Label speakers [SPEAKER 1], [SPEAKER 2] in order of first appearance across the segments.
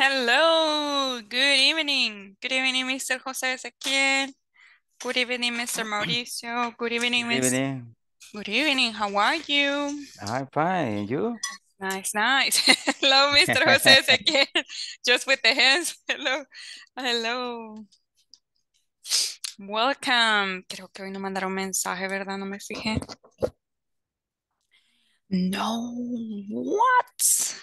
[SPEAKER 1] Hello, good evening. Good evening, Mr. Jose Ezequiel. Good evening, Mr. Mauricio. Good evening,
[SPEAKER 2] Good evening.
[SPEAKER 1] Good evening, how are you?
[SPEAKER 2] I'm fine. And you?
[SPEAKER 1] Nice, nice. Hello, Mr. Jose Ezequiel. Just with the hands. Hello. Hello. Welcome. Creo que hoy no mandaron mensaje, ¿verdad? No me fijé. No. What?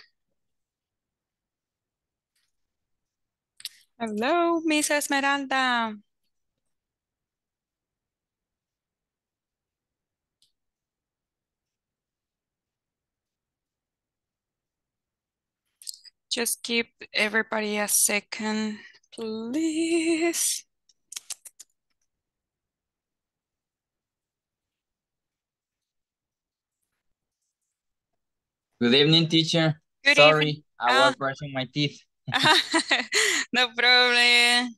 [SPEAKER 1] Hello, Miss Esmeralda. Just give everybody a second, please.
[SPEAKER 3] Good evening, teacher.
[SPEAKER 1] Good
[SPEAKER 3] Sorry,
[SPEAKER 1] evening.
[SPEAKER 3] I was uh, brushing my teeth.
[SPEAKER 1] No problem.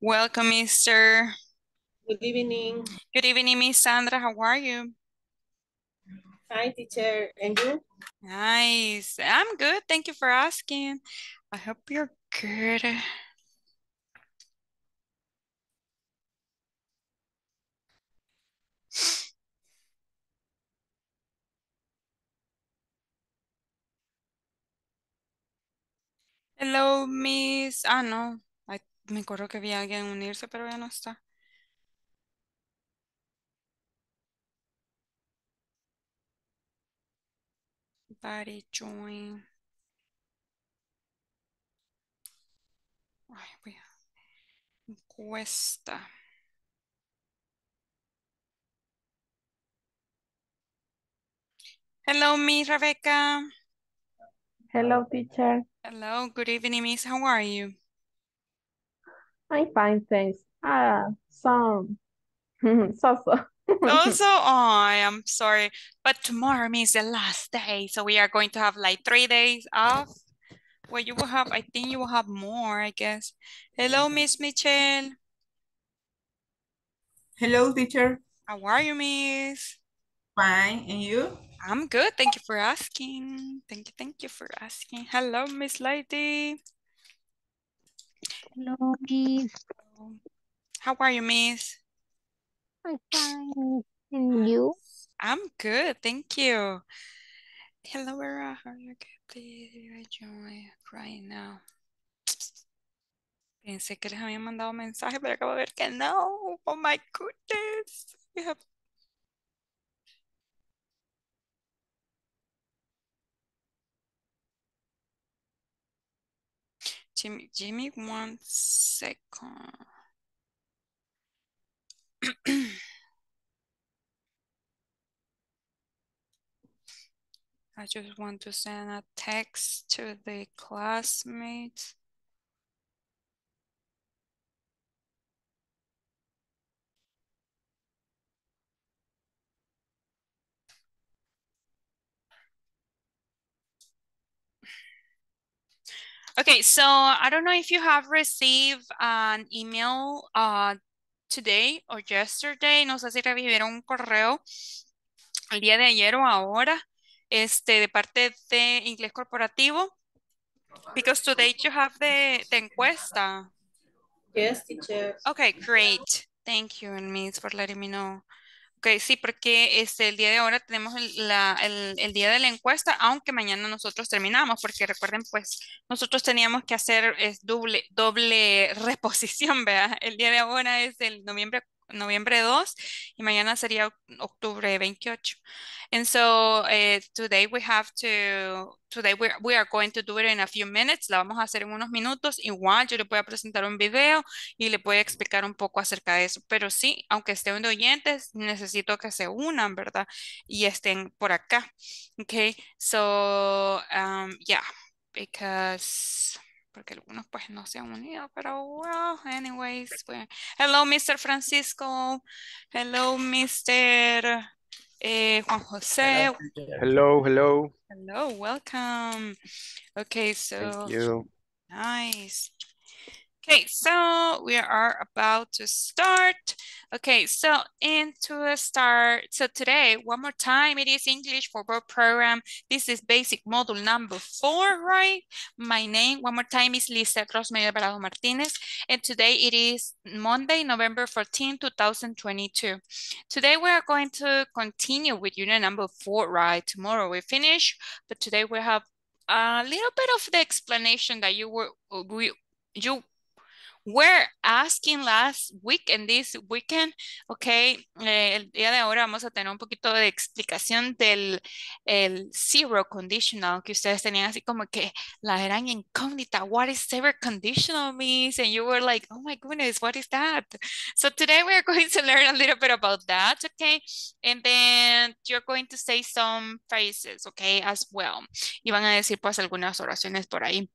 [SPEAKER 1] Welcome, Mister.
[SPEAKER 4] Good evening.
[SPEAKER 1] Good evening, Miss Sandra. How are you?
[SPEAKER 4] Hi, teacher. And you?
[SPEAKER 1] Nice. I'm good. Thank you for asking. I hope you're good. Hello, Miss. Ah, no. Me acuerdo que había alguien unirse, pero ya no está. Body join. Ay, voy a... Encuesta. Hello, Miss Rebecca.
[SPEAKER 5] Hello, teacher.
[SPEAKER 1] Hello, good evening, Miss. How are you?
[SPEAKER 5] I'm fine, thanks. Ah, some, so so.
[SPEAKER 1] Also, oh, I am sorry, but tomorrow means the last day, so we are going to have like three days off. Well, you will have, I think you will have more, I guess. Hello, Miss Michelle.
[SPEAKER 6] Hello, teacher.
[SPEAKER 1] How are you, Miss?
[SPEAKER 6] Fine. And you?
[SPEAKER 1] I'm good. Thank you for asking. Thank you, thank you for asking. Hello, Miss Lady.
[SPEAKER 7] Hello, Miss.
[SPEAKER 1] How are you, Miss?
[SPEAKER 7] I'm fine. And you?
[SPEAKER 1] I'm good, thank you. Hello, Vera. How are you? Please join right now. Pensé que les había mandado mensaje, pero acabo de ver que no. Oh my goodness. We have Jimmy, Jimmy, one second. I just want to send a text to the classmates. Okay, so I don't know if you have received an email uh, today or yesterday. No sé si recibieron un correo el día de ayer o ahora, este, de parte de Inglés Corporativo. Because today you have the, the encuesta.
[SPEAKER 4] Yes, teacher.
[SPEAKER 1] Okay, great. Thank you, Miss, for letting me know. Ok, sí, porque este, el día de ahora tenemos el, la- el- el día de la encuesta, aunque mañana nosotros terminamos, porque recuerden, pues, nosotros teníamos que hacer es doble, doble reposición, ¿verdad? El día de ahora es el noviembre, noviembre 2 y mañana sería octubre 28. And so, eh, today we have to, today we, we are going to do it in a few minutes, la vamos a hacer en unos minutos. Igual yo le voy a presentar un video y le voy a explicar un poco acerca de eso. Pero sí, aunque estén oyentes, necesito que se unan, ¿verdad? Y estén por acá. Okay, so, um, yeah, because, porque algunos pues no se han unido, pero well, anyways, pues, hello, Mr. Francisco. Hello, Mr. eh, Juan José.
[SPEAKER 8] Hello, hello.
[SPEAKER 1] Hello, welcome. Okay, so.
[SPEAKER 8] Thank you.
[SPEAKER 1] Nice. Okay, so we are about to start. Okay, so into a start. So today, one more time, it is English for Work program. This is basic module number four, right? My name, one more time, is Lisa Rosmedio Alvarado Martinez. And today it is Monday, November 14, 2022. Today we are going to continue with unit number four, right? Tomorrow we finish, but today we have a little bit of the explanation that you were, we, you we're asking last week and this weekend, ok, eh, el día de ahora vamos a tener un poquito de explicación del el zero conditional que ustedes tenían así como que la eran incógnita. What is zero conditional means? And you were like, oh my goodness, what is that? So today we're going to learn a little bit about that, okay? And then you're going to say some phrases, okay, as well. Y van a decir pues algunas oraciones por ahí.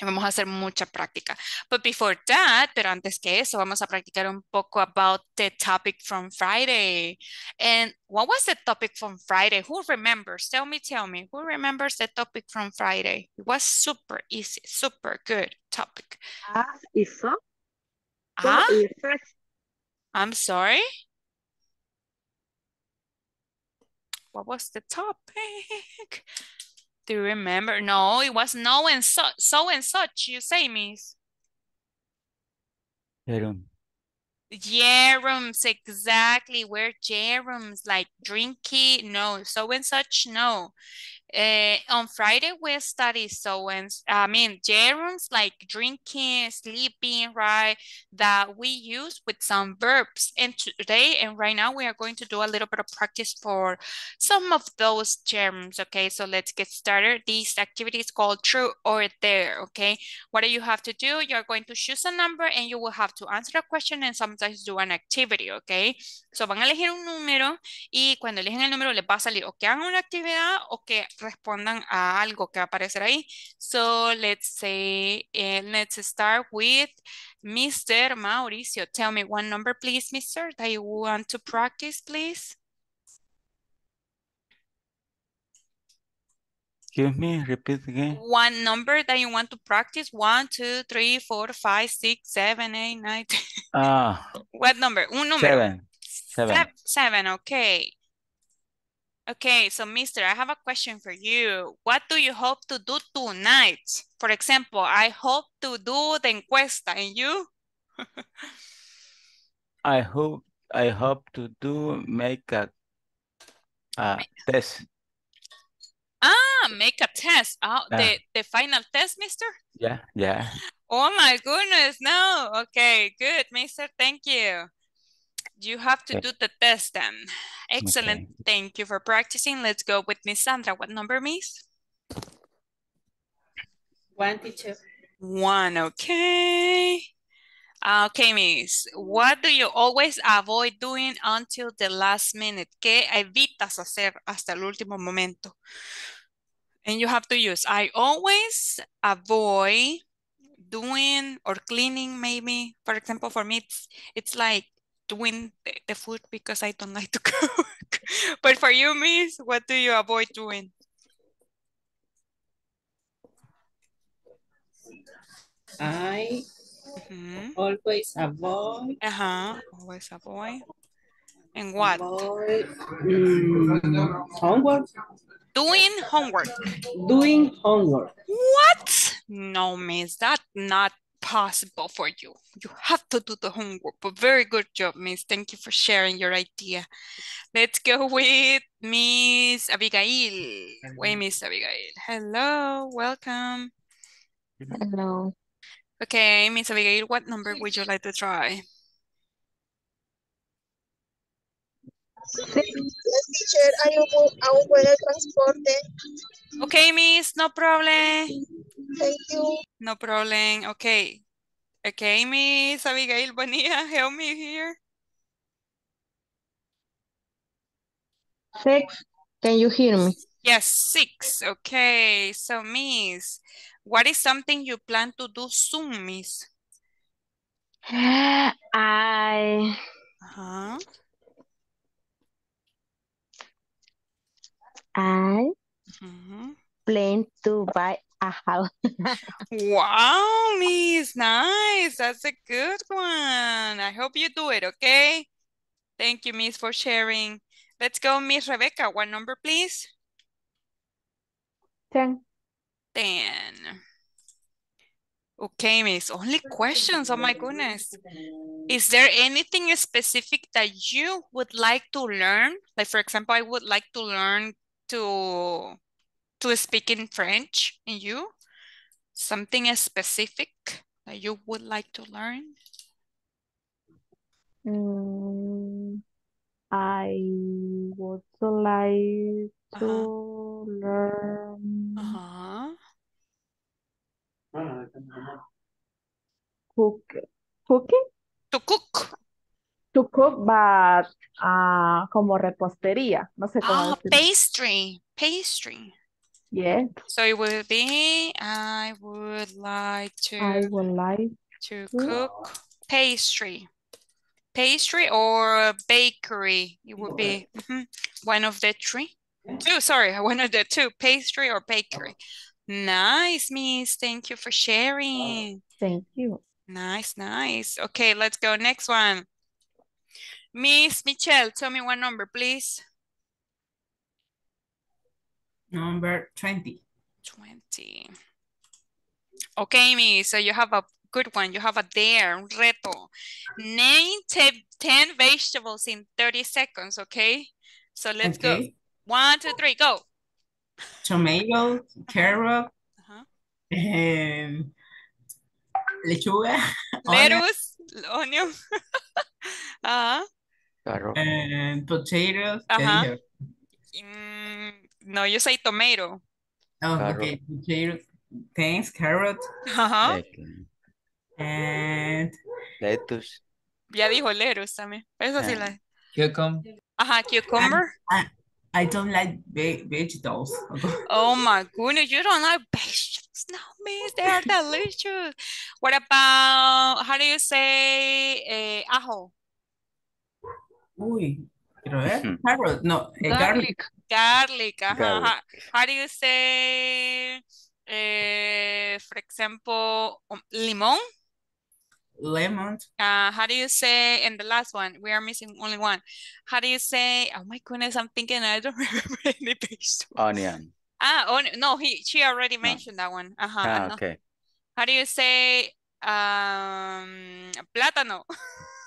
[SPEAKER 1] Vamos a hacer mucha práctica. But before that, pero antes que eso, vamos a practicar un poco about the topic from Friday. And what was the topic from Friday? Who remembers? Tell me, tell me. Who remembers the topic from Friday? It was super easy, super good topic.
[SPEAKER 5] Ah, ¿Hizo?
[SPEAKER 1] Ah. I'm sorry. What was the topic? Do you remember? No, it was no and so, so and such, you say, miss.
[SPEAKER 3] Pero,
[SPEAKER 1] Germs, exactly. We're germs, like drinky, no. So and such, no. Uh, on Friday, we study so and, I mean, gerunds like drinking, sleeping, right? That we use with some verbs. And today and right now, we are going to do a little bit of practice for some of those gerunds. okay? So let's get started. This activity is called true or dare, okay? What do you have to do? You're going to choose a number and you will have to answer a question and sometimes do an activity, okay? So van a elegir un número y cuando eligen el número les va a salir o que hagan una actividad o que respondan a algo que va a aparecer ahí. So let's say, uh, let's start with Mr. Mauricio. Tell me one number, please, Mr. that you want to practice, please.
[SPEAKER 3] excuse me, repeat again.
[SPEAKER 1] One number that you want to practice. One, two, three, four, five, six, seven, eight, nine.
[SPEAKER 3] Ah,
[SPEAKER 1] What number? Un número.
[SPEAKER 3] seven, seven.
[SPEAKER 1] Sev- Seven, okay. Okay, so mister, I have a question for you. What do you hope to do tonight? For example, I hope to do the encuesta, and you?
[SPEAKER 3] I hope, I hope to do make a, a test.
[SPEAKER 1] Ah, make a test. Oh, the, the final test, mister?
[SPEAKER 3] Yeah, yeah.
[SPEAKER 1] Oh my goodness, no. Okay, good, mister, thank you. You have to do the test then. Excellent,
[SPEAKER 3] Okay.
[SPEAKER 1] thank you for practicing. Let's go with Miss Sandra. What number, miss?
[SPEAKER 4] One teacher.
[SPEAKER 1] One, okay. Okay, Miss. What do you always avoid doing until the last minute? ¿Qué evitas hacer hasta el último momento? And you have to use, I always avoid doing or cleaning maybe. For example, for me, it's, it's like doing the, the food because I don't like to cook. But for you, Miss, what do you avoid doing?
[SPEAKER 4] I
[SPEAKER 1] Mhm.
[SPEAKER 4] always avoid.
[SPEAKER 1] Uh-huh, always avoid. And what?
[SPEAKER 4] avoid, mm, homework.
[SPEAKER 1] Doing homework.
[SPEAKER 4] Doing homework.
[SPEAKER 1] What? No, miss, that's not possible for you. You have to do the homework, but very good job, miss. Thank you for sharing your idea. Let's go with Miss Abigail. Wait, Miss Abigail. Hello, welcome.
[SPEAKER 7] Hello.
[SPEAKER 1] Okay, Miss Abigail, what number would you like to try?
[SPEAKER 2] teacher, hay un, bu- a un buen transporte.
[SPEAKER 1] Okay, Miss, no problem.
[SPEAKER 2] Thank you.
[SPEAKER 1] No problem. Okay. Okay, Miss Abigail Bonilla, help me here.
[SPEAKER 7] Six. Can you hear me?
[SPEAKER 1] Yes, six. Okay, so Miss, what is something you plan to do soon, Miss?
[SPEAKER 7] I
[SPEAKER 1] Uh-huh.
[SPEAKER 7] I
[SPEAKER 1] mhm.
[SPEAKER 7] plan to buy a house.
[SPEAKER 1] Wow, Miss, nice. That's a good one. I hope you do it, okay? Thank you, Miss, for sharing. Let's go, Miss Rebecca. One number, please?
[SPEAKER 5] 10.
[SPEAKER 1] 10. Okay, Miss. Only questions. Oh, my goodness. Is there anything specific that you would like to learn? Like, for example, I would like to learn to to speak in French. And you? Something specific that you would like to learn?
[SPEAKER 5] Mm, I would like to learn
[SPEAKER 1] Uh-huh.
[SPEAKER 5] cook, cooking,
[SPEAKER 1] To cook.
[SPEAKER 5] to cook, but ah, como repostería. No sé cómo
[SPEAKER 1] Ah,
[SPEAKER 5] decirlo.
[SPEAKER 1] pastry. Pastry.
[SPEAKER 5] Yeah,
[SPEAKER 1] So it would be, I would like to.
[SPEAKER 5] I would like
[SPEAKER 1] to cook pastry. Pastry or bakery. It would be mhm, one of the three. Two, sorry, one of the two, pastry or bakery. Nice, Miss. Thank you for sharing.
[SPEAKER 5] Thank you.
[SPEAKER 1] Nice, nice. Okay, let's go. Next one. Miss Michelle, tell me one number, please.
[SPEAKER 6] Number 20.
[SPEAKER 1] 20. Okay, Miss, so you have a good one. You have a dare, un reto. Name te- 10 vegetables in 30 seconds, okay? So let's go.
[SPEAKER 6] Okay.
[SPEAKER 1] One, two, three, go.
[SPEAKER 6] Tomato, carrot,
[SPEAKER 1] Ajá.
[SPEAKER 6] em, lechuga,
[SPEAKER 1] Lettuce, onion. Ajá.
[SPEAKER 3] Carro.
[SPEAKER 6] and potatoes. ¿Qué
[SPEAKER 1] Ajá.
[SPEAKER 6] dije?
[SPEAKER 1] Mm, no, yo soy tomato.
[SPEAKER 6] Oh,
[SPEAKER 3] Carrot.
[SPEAKER 6] okay. Thanks, carrot,
[SPEAKER 1] Ajá.
[SPEAKER 3] Bacon.
[SPEAKER 6] and
[SPEAKER 3] Lettuce.
[SPEAKER 1] Ya dijo lettuce también. Eso sí
[SPEAKER 3] Ah.
[SPEAKER 1] la.
[SPEAKER 3] Cucumber.
[SPEAKER 1] Ajá, cucumber.
[SPEAKER 6] I don't like ve vegetables.
[SPEAKER 1] Oh my goodness, you don't like vegetables? No, miss, they are delicious. What about, how do you say eh, ajo?
[SPEAKER 6] Uy, quiero ver.
[SPEAKER 3] Ujú.
[SPEAKER 6] Carrot, no, eh, garlic.
[SPEAKER 1] Garlic, ajá,
[SPEAKER 3] Garlic.
[SPEAKER 1] ajá. How do you say, eh, for example, um, limón?
[SPEAKER 6] lemon,
[SPEAKER 1] Uh, how do you say, and the last one, we are missing only one. How do you say, oh my goodness, I'm thinking I don't remember any vegetable.
[SPEAKER 3] Onion.
[SPEAKER 1] Ah, oh, no, he, she already
[SPEAKER 3] No.
[SPEAKER 1] mentioned that one. Ajá,
[SPEAKER 3] Ah,
[SPEAKER 1] ajá.
[SPEAKER 3] okay.
[SPEAKER 1] How do you say um plátano?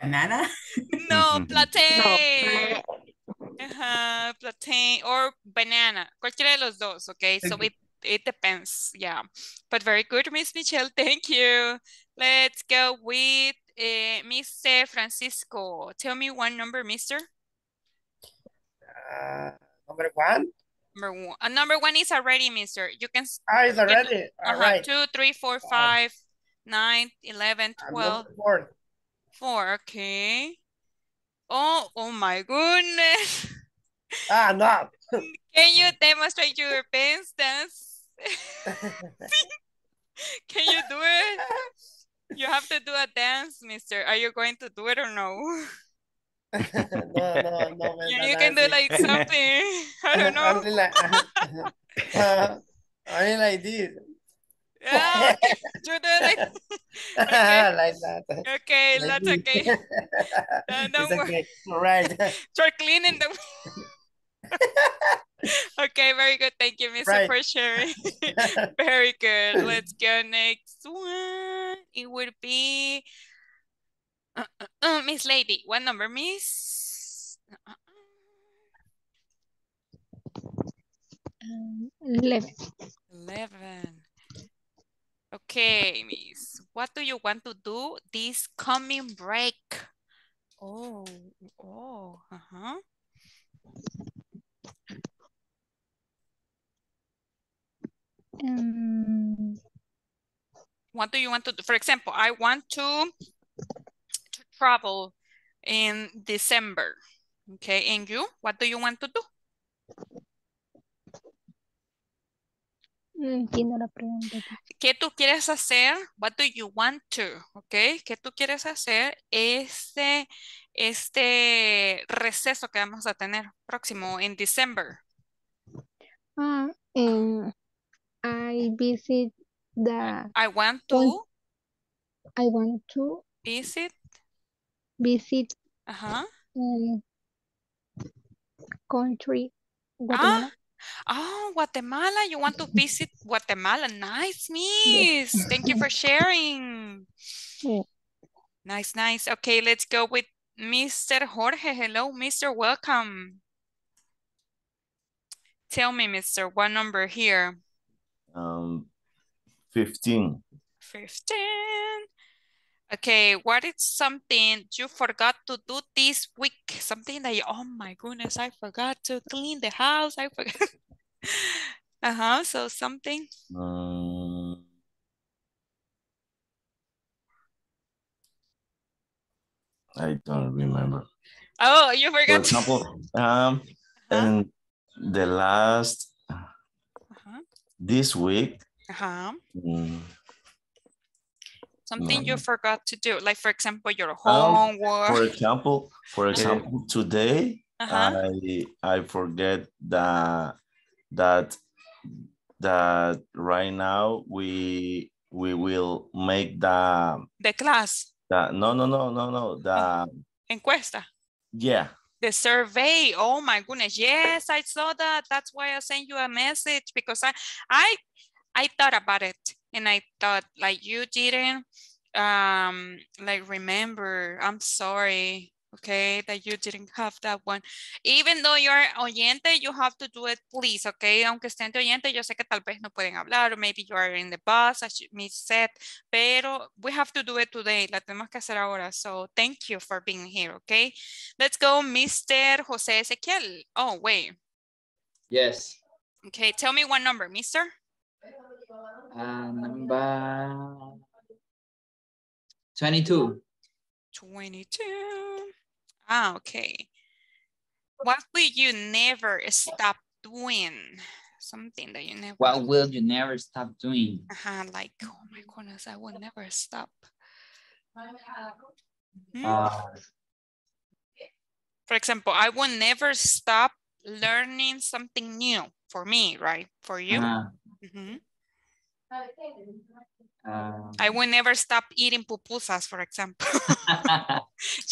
[SPEAKER 6] banana,
[SPEAKER 1] No, plantain. Ajá, plantain or banana. Cualquiera de los dos, okay? So
[SPEAKER 6] Okay.
[SPEAKER 1] it it depends, yeah. But very good, Miss Michelle. Thank you. Let's go with uh, Mr. Francisco. Tell me one number, Mister.
[SPEAKER 8] Uh, number one.
[SPEAKER 1] Number one. Uh, number one is already, Mister. You can. s-
[SPEAKER 8] Ah, it's already. All
[SPEAKER 1] uh-huh,
[SPEAKER 8] right.
[SPEAKER 1] Two, three, four, five, nine, eleven,
[SPEAKER 8] I'm
[SPEAKER 1] twelve.
[SPEAKER 8] four.
[SPEAKER 1] Four, okay. Oh, oh my goodness.
[SPEAKER 8] Ah, no.
[SPEAKER 1] Can you demonstrate your best dance? Can you do it? You have to do a dance, mister. Are you going to do it or no?
[SPEAKER 8] no, no, no. man,
[SPEAKER 1] You, you can do like something. I don't know.
[SPEAKER 8] Only like, uh, only like this.
[SPEAKER 1] Yeah, okay. Do it like, Okay.
[SPEAKER 8] like that.
[SPEAKER 1] okay,
[SPEAKER 8] Like
[SPEAKER 1] that's
[SPEAKER 8] this.
[SPEAKER 1] okay. Uh, don't
[SPEAKER 8] it's okay. All right.
[SPEAKER 1] You're cleaning the. Okay, very good. Thank you, mister,
[SPEAKER 8] Right.
[SPEAKER 1] for sharing. Very good. Let's go next one. It would be uh, uh, uh, Miss Lady. What number, Miss?
[SPEAKER 7] Um, Eleven.
[SPEAKER 1] 11. Okay, Miss. What do you want to do this coming break? Oh, oh, uh-huh.
[SPEAKER 7] Um,
[SPEAKER 1] What do you want to do? For example, I want to, to travel in December. Okay, and you? What do you want to do?
[SPEAKER 7] No entiendo la pregunta.
[SPEAKER 1] ¿Qué tú quieres hacer? What do you want to? ¿Ok? ¿Qué tú quieres hacer este, este receso que vamos a tener próximo en December?
[SPEAKER 7] Ah, um, I visit the,
[SPEAKER 1] I want to
[SPEAKER 7] I want to
[SPEAKER 1] visit.
[SPEAKER 7] visit
[SPEAKER 1] Uh-huh.
[SPEAKER 7] um, country, Guatemala.
[SPEAKER 1] Oh, Guatemala. You want to visit Guatemala. Nice, miss. Thank you for sharing.
[SPEAKER 7] Yeah.
[SPEAKER 1] Nice, nice. Okay, let's go with Mr. Jorge. Hello, Mr. Welcome. Tell me, Mr. What number here?
[SPEAKER 9] Um, 15.
[SPEAKER 1] 15. Okay, what is something you forgot to do this week? Something that you, oh my goodness, I forgot to clean the house. I forgot. Uh-huh, so something.
[SPEAKER 9] Um, I don't remember.
[SPEAKER 1] Oh, you forgot.
[SPEAKER 9] For example, um,
[SPEAKER 1] Uh-huh,
[SPEAKER 9] and the last,
[SPEAKER 1] uh-huh,
[SPEAKER 9] this week,
[SPEAKER 1] uh-huh.
[SPEAKER 9] mm,
[SPEAKER 1] Something you forgot to do, like for example, your
[SPEAKER 9] Um, for example, for example, today,
[SPEAKER 1] Uh-huh.
[SPEAKER 9] I I forget that that that right now we we will make the
[SPEAKER 1] The class,
[SPEAKER 9] the no no no no no the
[SPEAKER 1] encuesta.
[SPEAKER 9] yeah
[SPEAKER 1] The survey. Oh my goodness. Yes, I saw that. That's why I sent you a message because I I I thought about it and I thought like you didn't um like remember. I'm sorry. Okay, that you didn't have that one. Even though you're oyente, you have to do it, please, okay? Aunque estén de oyente, yo sé que tal vez no pueden hablar, or maybe you are in the bus, as you- said, pero we have to do it today. La tenemos que hacer ahora. So thank you for being here, okay? Let's go, Mr. Jose Ezequiel. Oh, wait.
[SPEAKER 10] Yes.
[SPEAKER 1] Okay, tell me one number, mister.
[SPEAKER 10] Uh, number 22.
[SPEAKER 1] 22. Ah, okay. What will you never stop doing? Something that you never,
[SPEAKER 10] What will you never stop doing?
[SPEAKER 1] uh like, oh my goodness, I will never stop. Hmm?
[SPEAKER 10] Uh,
[SPEAKER 1] For example, I will never stop learning something new for me, right? For you.
[SPEAKER 10] uh,
[SPEAKER 1] Mhm.
[SPEAKER 10] Uh,
[SPEAKER 1] I will never stop eating pupusas, for example.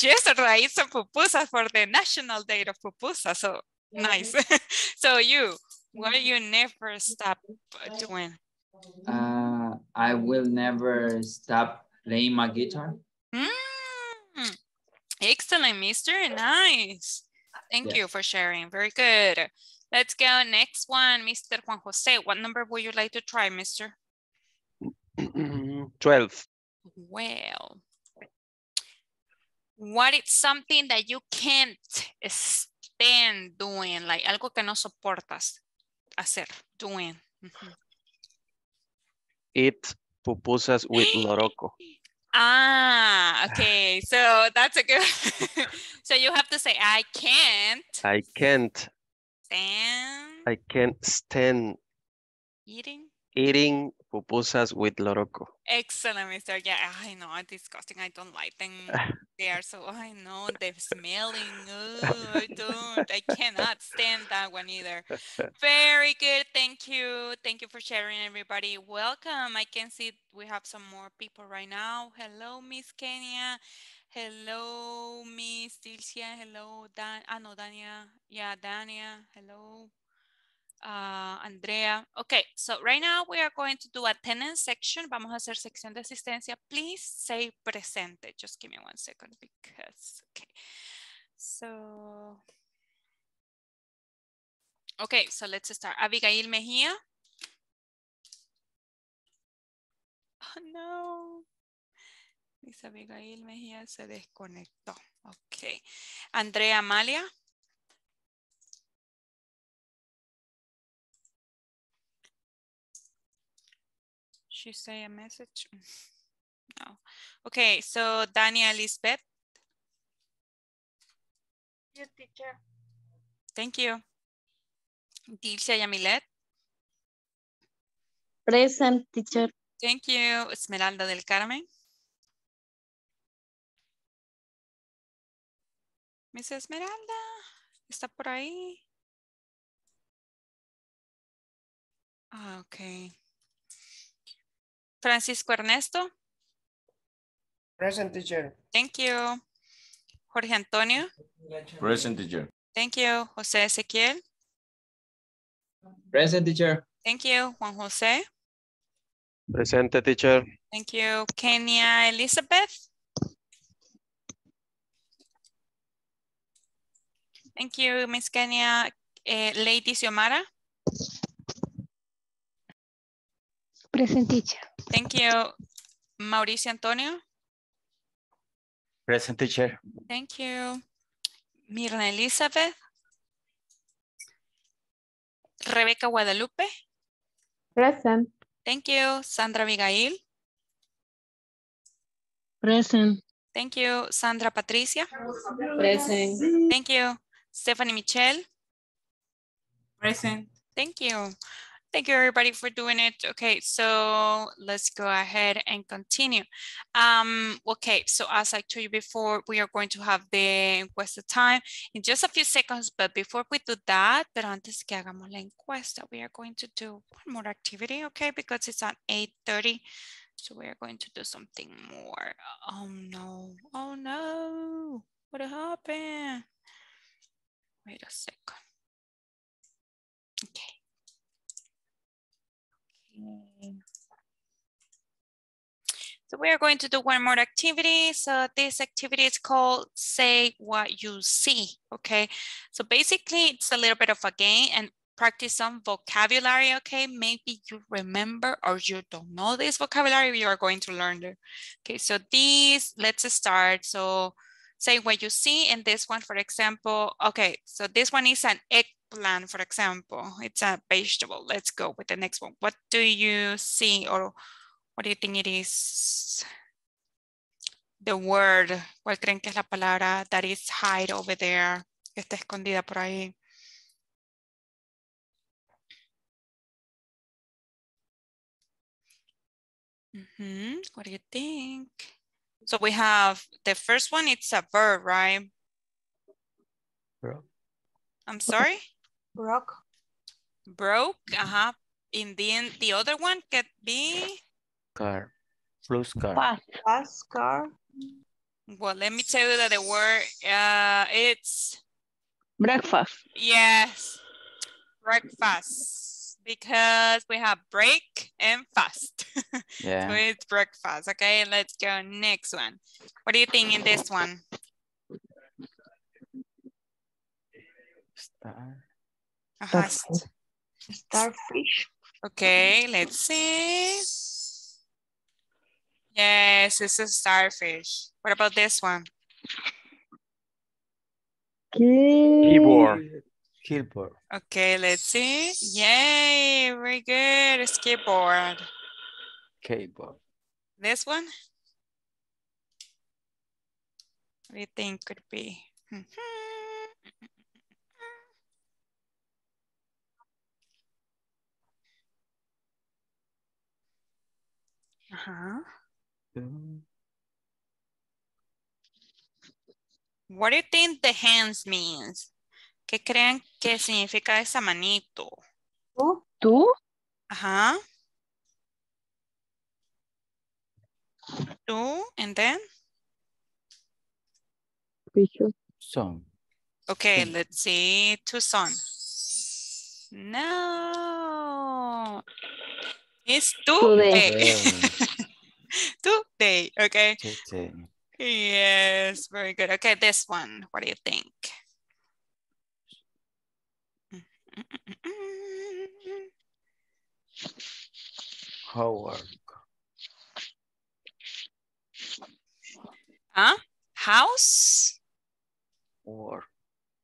[SPEAKER 1] Yesterday I ate some pupusas for the National Day of Pupusas, so nice. so you, what do you never stop uh, doing?
[SPEAKER 10] uh, I will never stop playing my guitar.
[SPEAKER 1] Mm, excellent, mister. Nice. Thank
[SPEAKER 10] Yeah.
[SPEAKER 1] you for sharing. Very good. Let's go next one, Mr. Juan Jose. What number would you like to try, mister?
[SPEAKER 11] 12.
[SPEAKER 1] Well, what is something that you can't stand doing? Like algo que no soportas hacer, doing.
[SPEAKER 11] Eat pupusas with loroco.
[SPEAKER 1] Ah, okay. So that's a good. so you have to say, I can't
[SPEAKER 11] I can't,
[SPEAKER 1] stand
[SPEAKER 11] I can't stand
[SPEAKER 1] eating.
[SPEAKER 11] eating pupusas with loroco.
[SPEAKER 1] Excellent, Mr. Yeah, I know, it's disgusting. I don't like them. They are so, I know, they're smelling. Ugh, I don't, I cannot stand that one either. Very good. Thank you. Thank you for sharing, everybody. Welcome. I can see we have some more people right now. Hello, Miss Kenya. Hello, Miss Dilcia. Hello, Dan. Ah, no, Dania. Yeah, Dania. Hello. Uh, Andrea. Okay, so right now we are going to do attendance section. Vamos a hacer sección de asistencia. Please say presente. Just give me one second because, okay. So, okay, so let's start. Abigail Mejía. Oh, no. Miss Abigail Mejía se desconectó. Ok. Andrea Amalia. She say a message? No. Okay, so Dania Lisbeth.
[SPEAKER 2] Yes, teacher.
[SPEAKER 1] Thank you. Dilcia Yamilet.
[SPEAKER 12] Present, teacher.
[SPEAKER 1] Thank you. Esmeralda del Carmen. Miss Esmeralda, ¿está por ahí? Ah, ok. Francisco Ernesto.
[SPEAKER 8] Present teacher.
[SPEAKER 1] Thank you. Jorge Antonio.
[SPEAKER 9] Present teacher.
[SPEAKER 1] Thank you. José Ezequiel.
[SPEAKER 10] Present teacher.
[SPEAKER 1] Thank you. Juan José.
[SPEAKER 11] Presente, teacher.
[SPEAKER 1] Thank you. Kenya Elizabeth. Thank you, Miss Kenya. Eh, Lady Xiomara.
[SPEAKER 7] Present teacher.
[SPEAKER 1] Thank you. Mauricio Antonio.
[SPEAKER 3] Present teacher.
[SPEAKER 1] Thank you. Mirna Elizabeth. Rebeca Guadalupe.
[SPEAKER 5] Present.
[SPEAKER 1] Thank you. Sandra Abigail.
[SPEAKER 7] Present.
[SPEAKER 1] Thank you. Sandra Patricia.
[SPEAKER 4] Present.
[SPEAKER 1] Thank you. Stephanie Michelle.
[SPEAKER 6] Present.
[SPEAKER 1] Thank you. Thank you everybody for doing it. Okay, so let's go ahead and continue. Um, okay, so as I told you before, we are going to have the encuesta time in just a few seconds, but before we do that, pero antes que hagamos la encuesta, we are going to do one more activity, okay, because it's at 8.30. So we are going to do something more. Oh no, oh no, what happened? Wait a second. Okay. So we are going to do one more activity. So this activity is called say what you see. Okay. So basically it's a little bit of a game and practice some vocabulary. Okay. Maybe you remember or you don't know this vocabulary. You are going to learn it. Okay. So these, let's start. So say what you see in this one, for example. Okay. So this one is an eggplant, for example. It's a vegetable. Let's go with the next one. What do you see or what do you think it is? The word, ¿cuál creen que es la palabra that is hide over there? Que está escondida por ahí. Mhm, What do you think? So we have the first one, it's a verb, right?
[SPEAKER 3] Bro.
[SPEAKER 1] I'm sorry?
[SPEAKER 2] Broke.
[SPEAKER 1] Broke, uh-huh. In the end, the other one could be,
[SPEAKER 3] Car. Plus car.
[SPEAKER 7] Pass.
[SPEAKER 2] Pass car.
[SPEAKER 1] well, let me tell you that the word, uh, it's,
[SPEAKER 7] Breakfast.
[SPEAKER 1] yes, breakfast. Because we have break and fast.
[SPEAKER 3] Yeah.
[SPEAKER 1] So it's breakfast, okay? Let's go next one. What do you think in this one?
[SPEAKER 3] Star.
[SPEAKER 1] Uh-huh.
[SPEAKER 2] Starfish. Starfish.
[SPEAKER 1] Okay, let's see. Yes, it's a starfish. What about this one?
[SPEAKER 11] Keyboard.
[SPEAKER 3] Keyboard.
[SPEAKER 1] Okay, let's see. Yay, very good. Skateboard.
[SPEAKER 3] Keyboard.
[SPEAKER 1] This one? What do you think could be? Mhm. Uh-huh. What do you think the hands means? ¿Qué creen que significa esa manito?
[SPEAKER 7] ¿Tú? ¿Tú?
[SPEAKER 1] Ajá. Tú, and then?
[SPEAKER 7] Picture.
[SPEAKER 3] Song.
[SPEAKER 1] Okay,
[SPEAKER 3] Sun.
[SPEAKER 1] let's see. To son. No. It's
[SPEAKER 7] Today.
[SPEAKER 1] today. today, okay?
[SPEAKER 3] Today.
[SPEAKER 1] Yes, very good. Okay, this one. What do you think?
[SPEAKER 3] Howard.
[SPEAKER 1] Huh? House?
[SPEAKER 3] Work.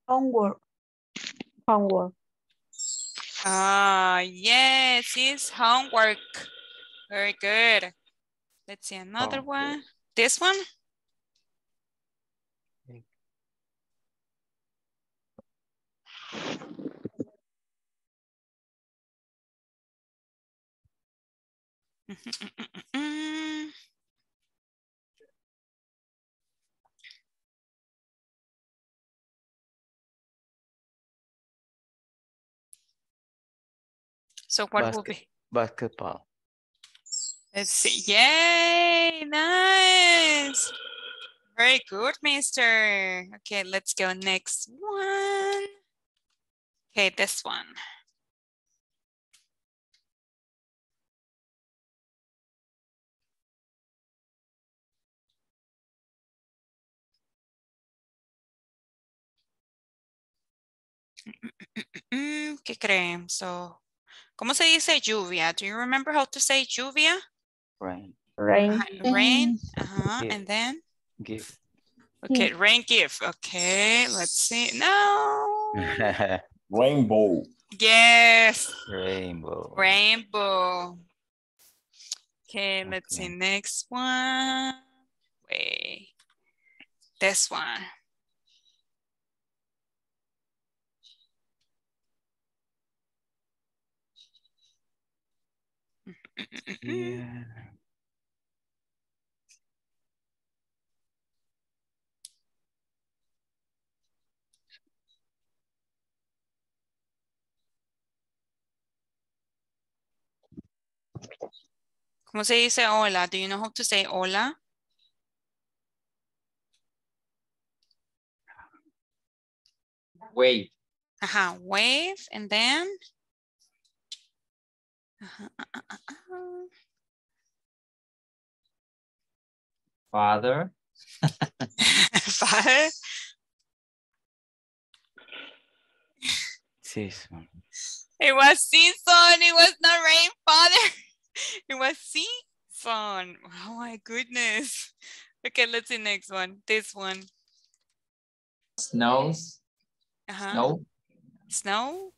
[SPEAKER 2] Homework.
[SPEAKER 5] Homework.
[SPEAKER 1] Ah, yes, it's homework. Very good. Let's see another
[SPEAKER 3] Homework.
[SPEAKER 1] one. This one? Mm. So what will
[SPEAKER 3] Basket-
[SPEAKER 1] be?
[SPEAKER 3] Basketball.
[SPEAKER 1] Let's see. Yay, nice. Very good, mister. Okay, let's go next one. Okay, this one. Mm, mm, mm, mm ¿Qué creen? So, ¿cómo se dice lluvia? Do you remember how to say lluvia?
[SPEAKER 3] Rain.
[SPEAKER 5] Rain.
[SPEAKER 1] Ajá, Rain. Uh-huh.
[SPEAKER 3] Give.
[SPEAKER 1] And then,
[SPEAKER 3] Give.
[SPEAKER 1] okay, rain give. Okay, let's see. No.
[SPEAKER 9] Rainbow.
[SPEAKER 1] Yes.
[SPEAKER 3] Rainbow.
[SPEAKER 1] Rainbow. Okay, let's see. Next one. Wait. This one.
[SPEAKER 3] Yeah.
[SPEAKER 1] ¿Cómo se dice hola? Do you know how to say hola?
[SPEAKER 10] Wave.
[SPEAKER 1] Ajá, wave and then. Ah.
[SPEAKER 10] Father.
[SPEAKER 3] Season.
[SPEAKER 1] It was season. It was not rain, father. It was season. Oh my goodness. Okay, let's see next one. This one.
[SPEAKER 10] Snows.
[SPEAKER 1] Uh-huh.
[SPEAKER 10] Snow.
[SPEAKER 1] Snow?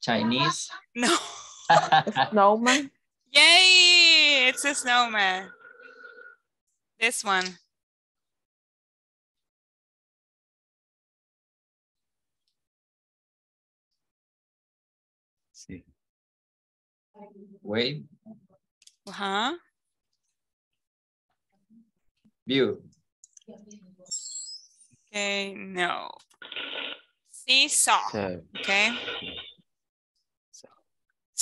[SPEAKER 10] Chinese.
[SPEAKER 1] No.
[SPEAKER 5] Snowman.
[SPEAKER 1] Yay! It's a snowman. This one.
[SPEAKER 3] See.
[SPEAKER 10] Wave.
[SPEAKER 1] Uh-huh.
[SPEAKER 10] View.
[SPEAKER 1] Okay, no. Seesaw.
[SPEAKER 3] So,
[SPEAKER 1] Okay.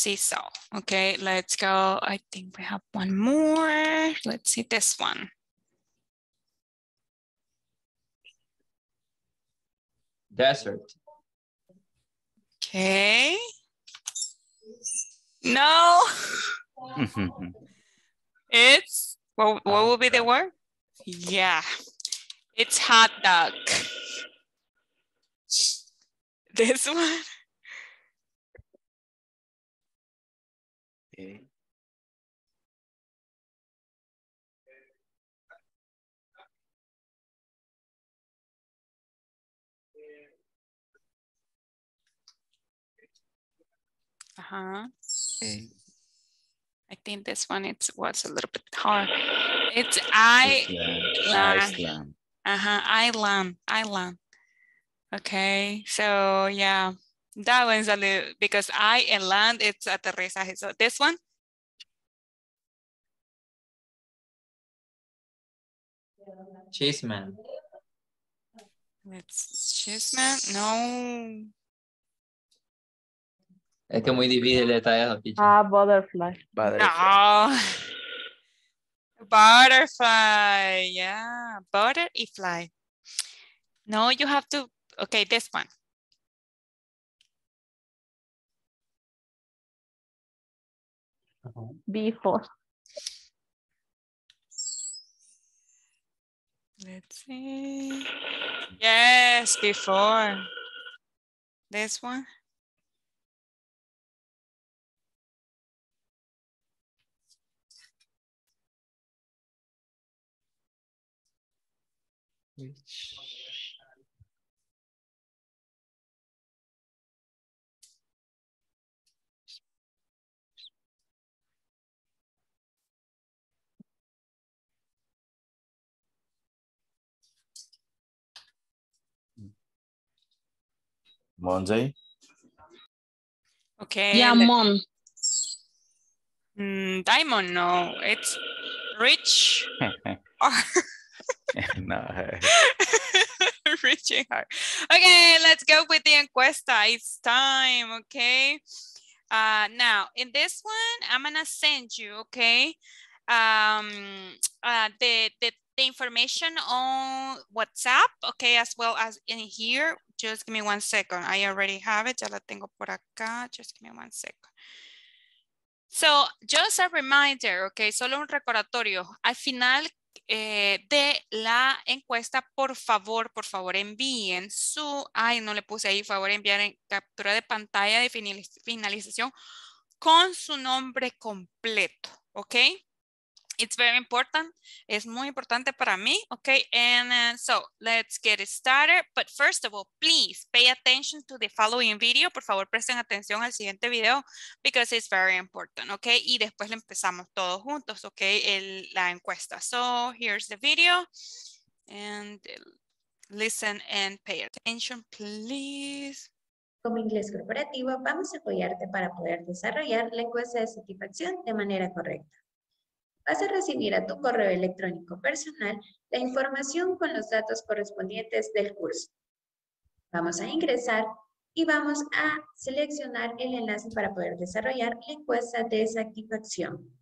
[SPEAKER 3] So
[SPEAKER 1] Seesaw. Okay, let's go. I think we have one more. Let's see this one.
[SPEAKER 10] Desert.
[SPEAKER 1] Okay. No, it's what, what will be the word? Yeah, it's hot dog. This one.
[SPEAKER 3] Okay.
[SPEAKER 1] Uh-huh.
[SPEAKER 3] Okay.
[SPEAKER 1] I think this one it was a little bit hard. It's I
[SPEAKER 9] Iceland.
[SPEAKER 1] uh, uh-huh, island, island. Okay, so yeah, that one's a little because I and land it's aterrizaje. So this one,
[SPEAKER 10] Cheeseman.
[SPEAKER 1] it's Chisman. No,
[SPEAKER 10] Es que muy difícil está eso, teacher.
[SPEAKER 5] Ah, butterfly.
[SPEAKER 3] Butterfly.
[SPEAKER 1] no. Butterfly, yeah, butterfly. No, you have to. Okay, this one.
[SPEAKER 5] Before.
[SPEAKER 1] Let's see. Yes, before. This one.
[SPEAKER 3] Which
[SPEAKER 9] Monday.
[SPEAKER 1] Okay.
[SPEAKER 7] Yeah,
[SPEAKER 1] let-
[SPEAKER 7] mom.
[SPEAKER 1] Mm, diamond, no, it's rich.
[SPEAKER 3] no.
[SPEAKER 1] Reaching hard. Okay, let's go with the encuesta. It's time, okay? Uh, now, in this one, I'm gonna send you, okay, um, uh, the, the, the information on WhatsApp, okay, as well as in here. Just give me one second. I already have it. Ya la tengo por acá. Just give me one second. So, just a reminder, okay, solo un recordatorio. Al final eh, de la encuesta, por favor, por favor, envíen su, ay, no le puse ahí, favor, enviar en captura de pantalla de finalización con su nombre completo, ¿ok? It's very important. Es muy importante para mí. Okay. And uh, so let's get started. But first of all, please pay attention to the following video. Por favor, presten atención al siguiente video because it's very important. Okay. Y después le empezamos todos juntos. Okay. El, la encuesta. So here's the video and listen and pay attention, please.
[SPEAKER 12] Como inglés corporativo, vamos a apoyarte para poder desarrollar la encuesta de satisfacción de manera correcta. Vas a recibir a tu correo electrónico personal la información con los datos correspondientes del curso. Vamos a ingresar y vamos a seleccionar el enlace para poder desarrollar la encuesta de satisfacción.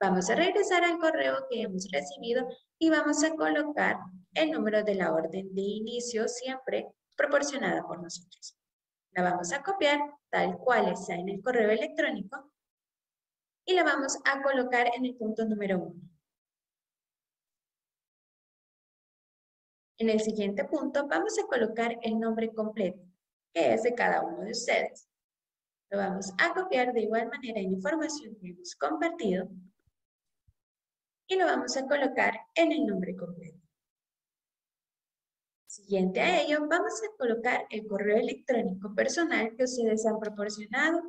[SPEAKER 12] Vamos a regresar al correo que hemos recibido y vamos a colocar el número de la orden de inicio siempre proporcionada por nosotros. La vamos a copiar tal cual está en el correo electrónico y la vamos a colocar en el punto número uno. En el siguiente punto vamos a colocar el nombre completo, que es de cada uno de ustedes. Lo vamos a copiar de igual manera en información que hemos compartido y lo vamos a colocar en el nombre completo. Siguiente a ello, vamos a colocar el correo electrónico personal que ustedes han proporcionado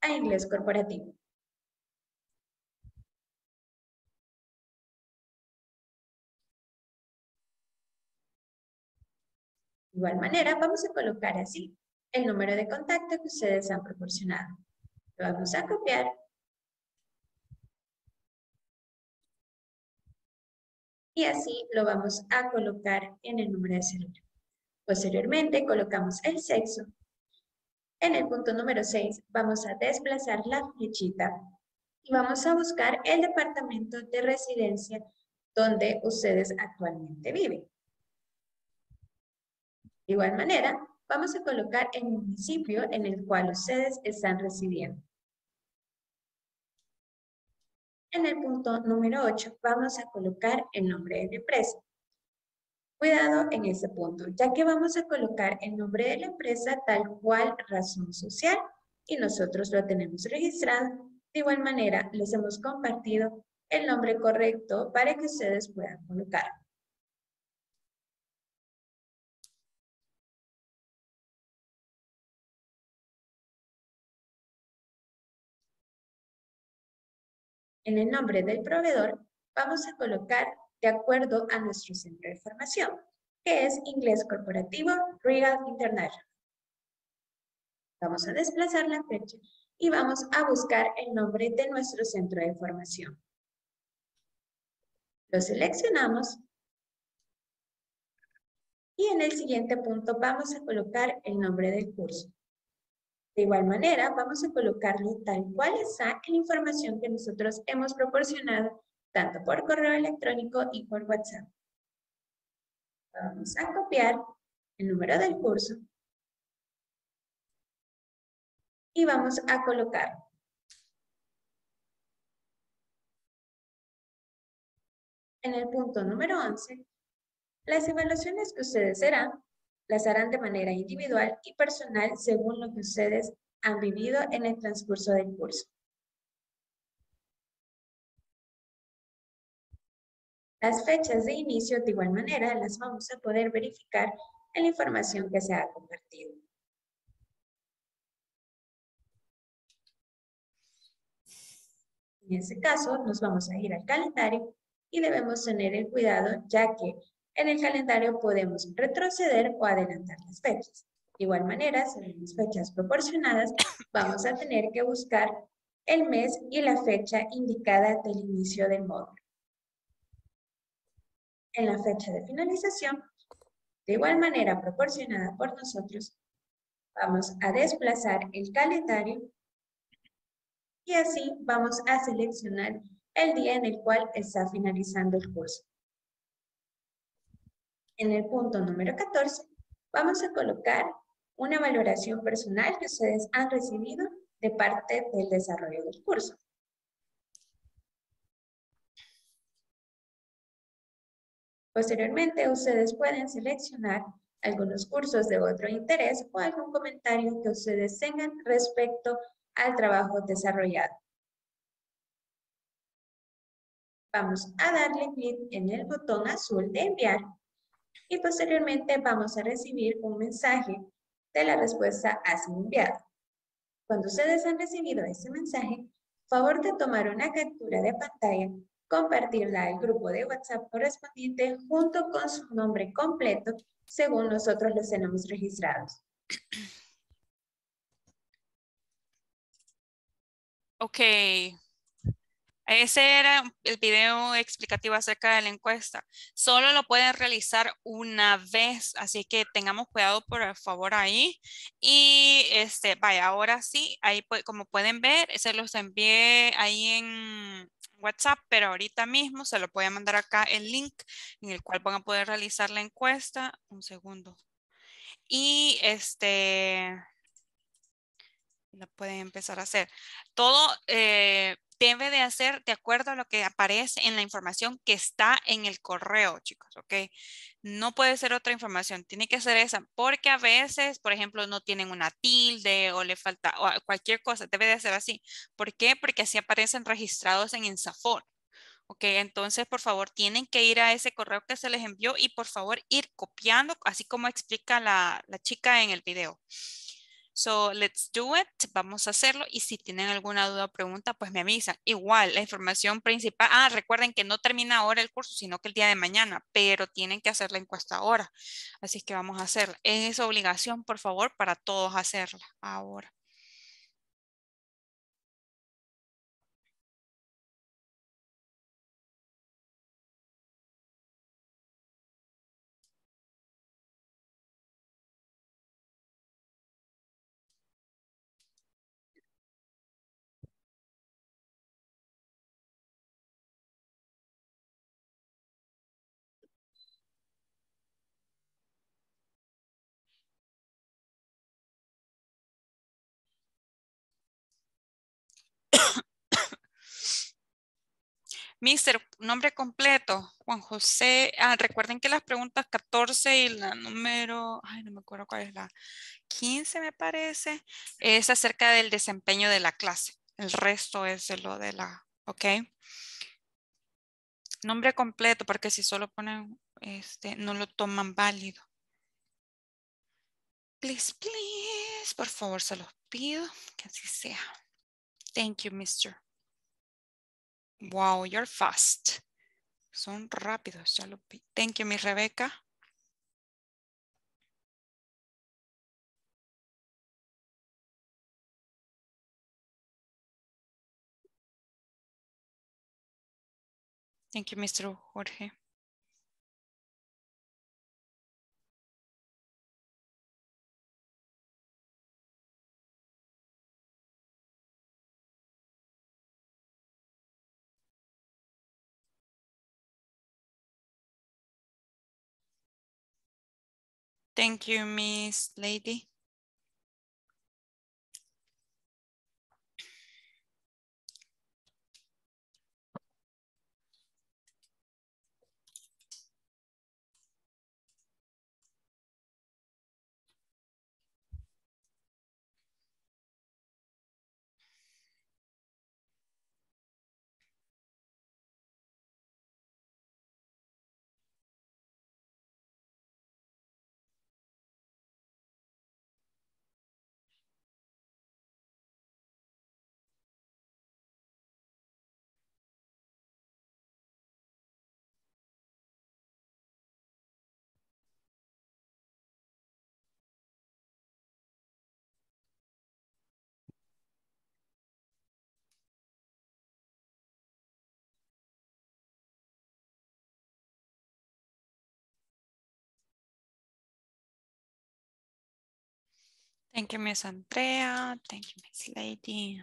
[SPEAKER 12] a Inglés Corporativo. Igual manera, vamos a colocar así el número de contacto que ustedes han proporcionado. Lo vamos a copiar. Y así lo vamos a colocar en el número de celular. Posteriormente, colocamos el sexo. En el punto número 6, vamos a desplazar la flechita y vamos a buscar el departamento de residencia donde ustedes actualmente viven. De igual manera, vamos a colocar el municipio en el cual ustedes están residiendo. En el punto número 8 vamos a colocar el nombre de la empresa. Cuidado en ese punto, ya que vamos a colocar el nombre de la empresa tal cual razón social y nosotros lo tenemos registrado. De igual manera, les hemos compartido el nombre correcto para que ustedes puedan colocar. En el nombre del proveedor vamos a colocar de acuerdo a nuestro centro de formación, que es Inglés Corporativo Real International. Vamos a desplazar la fecha y vamos a buscar el nombre de nuestro centro de formación. Lo seleccionamos y en el siguiente punto vamos a colocar el nombre del curso. De igual manera, vamos a colocarle tal cual está la información que nosotros hemos proporcionado, tanto por correo electrónico y por WhatsApp. Vamos a copiar el número del curso y vamos a colocar. En el punto número 11, las evaluaciones que ustedes harán las harán de manera individual y personal según lo que ustedes han vivido en el transcurso del curso. Las fechas de inicio de igual manera las vamos a poder verificar en la información que se ha compartido. En este caso, nos vamos a ir al calendario y debemos tener el cuidado ya que en el calendario podemos retroceder o adelantar las fechas. De igual manera, según las fechas proporcionadas, vamos a tener que buscar el mes y la fecha indicada del inicio del módulo. En la fecha de finalización, de igual manera proporcionada por nosotros, Vamos a desplazar el calendario y así vamos a seleccionar el día en el cual está finalizando el curso. En el punto número 14, vamos a colocar una valoración personal que ustedes han recibido de parte del desarrollo del curso. Posteriormente, ustedes pueden seleccionar algunos cursos de otro interés o algún comentario que ustedes tengan respecto al trabajo desarrollado. Vamos a darle clic en el botón azul de enviar y posteriormente vamos a recibir un mensaje de la respuesta así enviado. Cuando ustedes han recibido ese mensaje, favor de tomar una captura de pantalla compartirla al grupo de WhatsApp correspondiente junto con su nombre completo según nosotros los tenemos registrados.
[SPEAKER 1] Ok. Ese era el video explicativo acerca de la encuesta. Solo lo pueden realizar una vez, así que tengamos cuidado por favor ahí. Y este, vaya, ahora sí, ahí como pueden ver, se los envié ahí en, WhatsApp, pero ahorita mismo se lo voy a mandar acá el link en el cual van a poder realizar la encuesta. Un segundo. Y este, la pueden empezar a hacer. Todo eh, debe de hacer de acuerdo a lo que aparece en la información que está en el correo, chicos, ¿ok? No puede ser otra información, tiene que ser esa, porque a veces, por ejemplo, no tienen una tilde o le falta o cualquier cosa, debe de ser así. ¿Por qué? Porque así aparecen registrados en INSAFOR. Ok, entonces por favor tienen que ir a ese correo que se les envió y por favor ir copiando, así como explica la, la chica en el video. So, let's do it. Vamos a hacerlo. Y si tienen alguna duda o pregunta, pues me avisan. Igual, la información principal. Ah, recuerden que no termina ahora el curso, sino que el día de mañana, pero tienen que hacer la encuesta ahora. Así que vamos a hacerla. Es obligación, por favor, para todos hacerla ahora. Mister, nombre completo, Juan José. Ah, recuerden que las preguntas 14 y la número, ay, no me acuerdo cuál es la 15 me parece, es acerca del desempeño de la clase. El resto es de lo de la, ok. Nombre completo, porque si solo ponen, este, no lo toman válido. Please, please, por favor, se los pido que así sea. Thank you, mister. Wow, you're fast. Son rápidos, ya lo vi. Thank you, mi Rebeca. Thank you, Mr. Jorge. Thank you, Miss Lady. Thank you, Miss Andrea. Thank you, Miss Lady.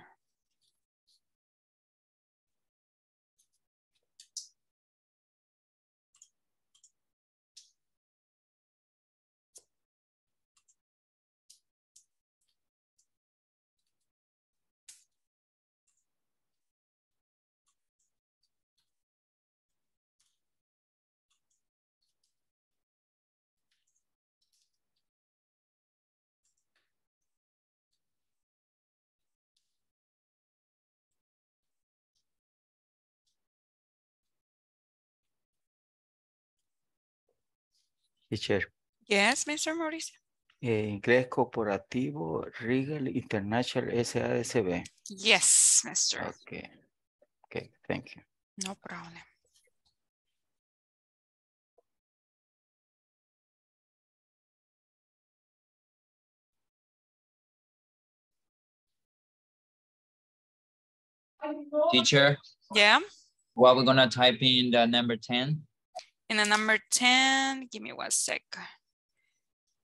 [SPEAKER 3] Teacher.
[SPEAKER 1] Yes, Mr. Morris. Mauricio.
[SPEAKER 3] Eh, inglés Corporativo, Regal International SASB.
[SPEAKER 1] Yes, Mr.
[SPEAKER 3] Okay. Okay, thank you.
[SPEAKER 1] No problem.
[SPEAKER 10] Teacher?
[SPEAKER 1] Yeah?
[SPEAKER 10] Well, we're going to type in the number 10.
[SPEAKER 1] And the number 10, give me one sec.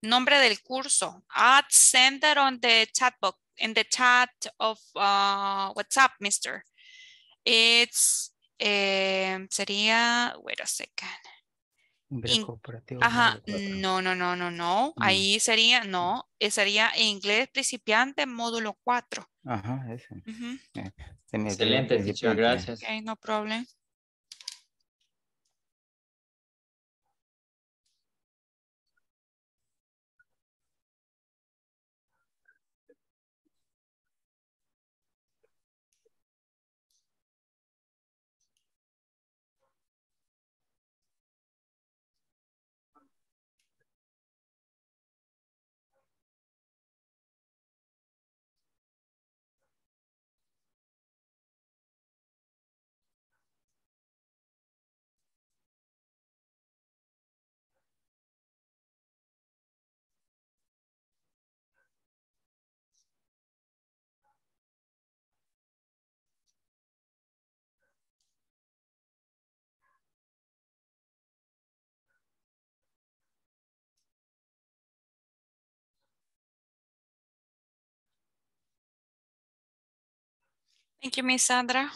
[SPEAKER 1] Nombre del curso. I'd send that on the chat box, in the chat of uh, WhatsApp, mister. It's, eh, sería, wait a second. In, ajá, no, no, no, no, no.
[SPEAKER 3] Mm.
[SPEAKER 1] Ahí sería, no, eh, sería inglés principiante módulo 4.
[SPEAKER 3] Ajá, ese.
[SPEAKER 10] Excelente, gracias.
[SPEAKER 1] Ok, no problem. Thank you, Miss Sandra.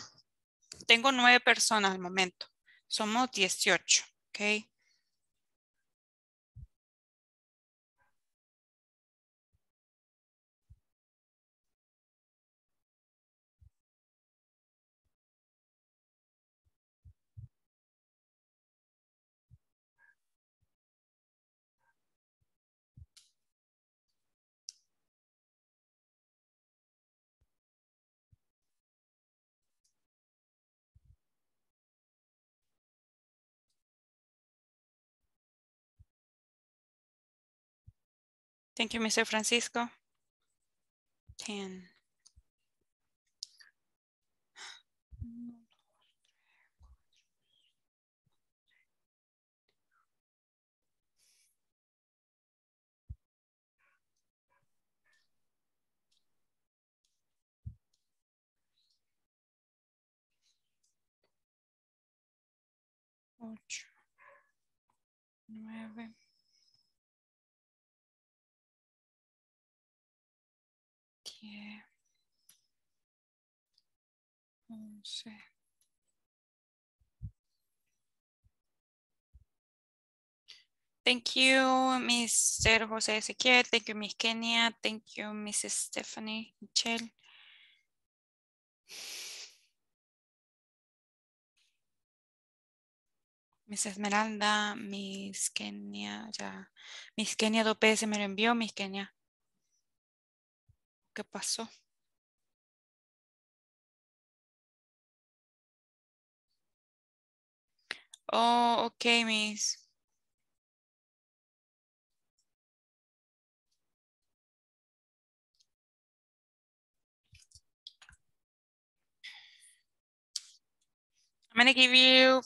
[SPEAKER 1] Tengo nueve personas al momento. Somos 18, ok. Thank you, Mr. Francisco. 10. Ocho. Nueve. Diez. Thank you, Mr. José Ezequiel. Thank you, Miss Kenia. Thank you, Mrs. Stephanie Michelle. Miss Esmeralda, Miss Kenia, ya. Miss Kenia López se me lo envió, Miss Kenia. ¿Qué pasó? Oh, ok, Miss. I'm gonna give you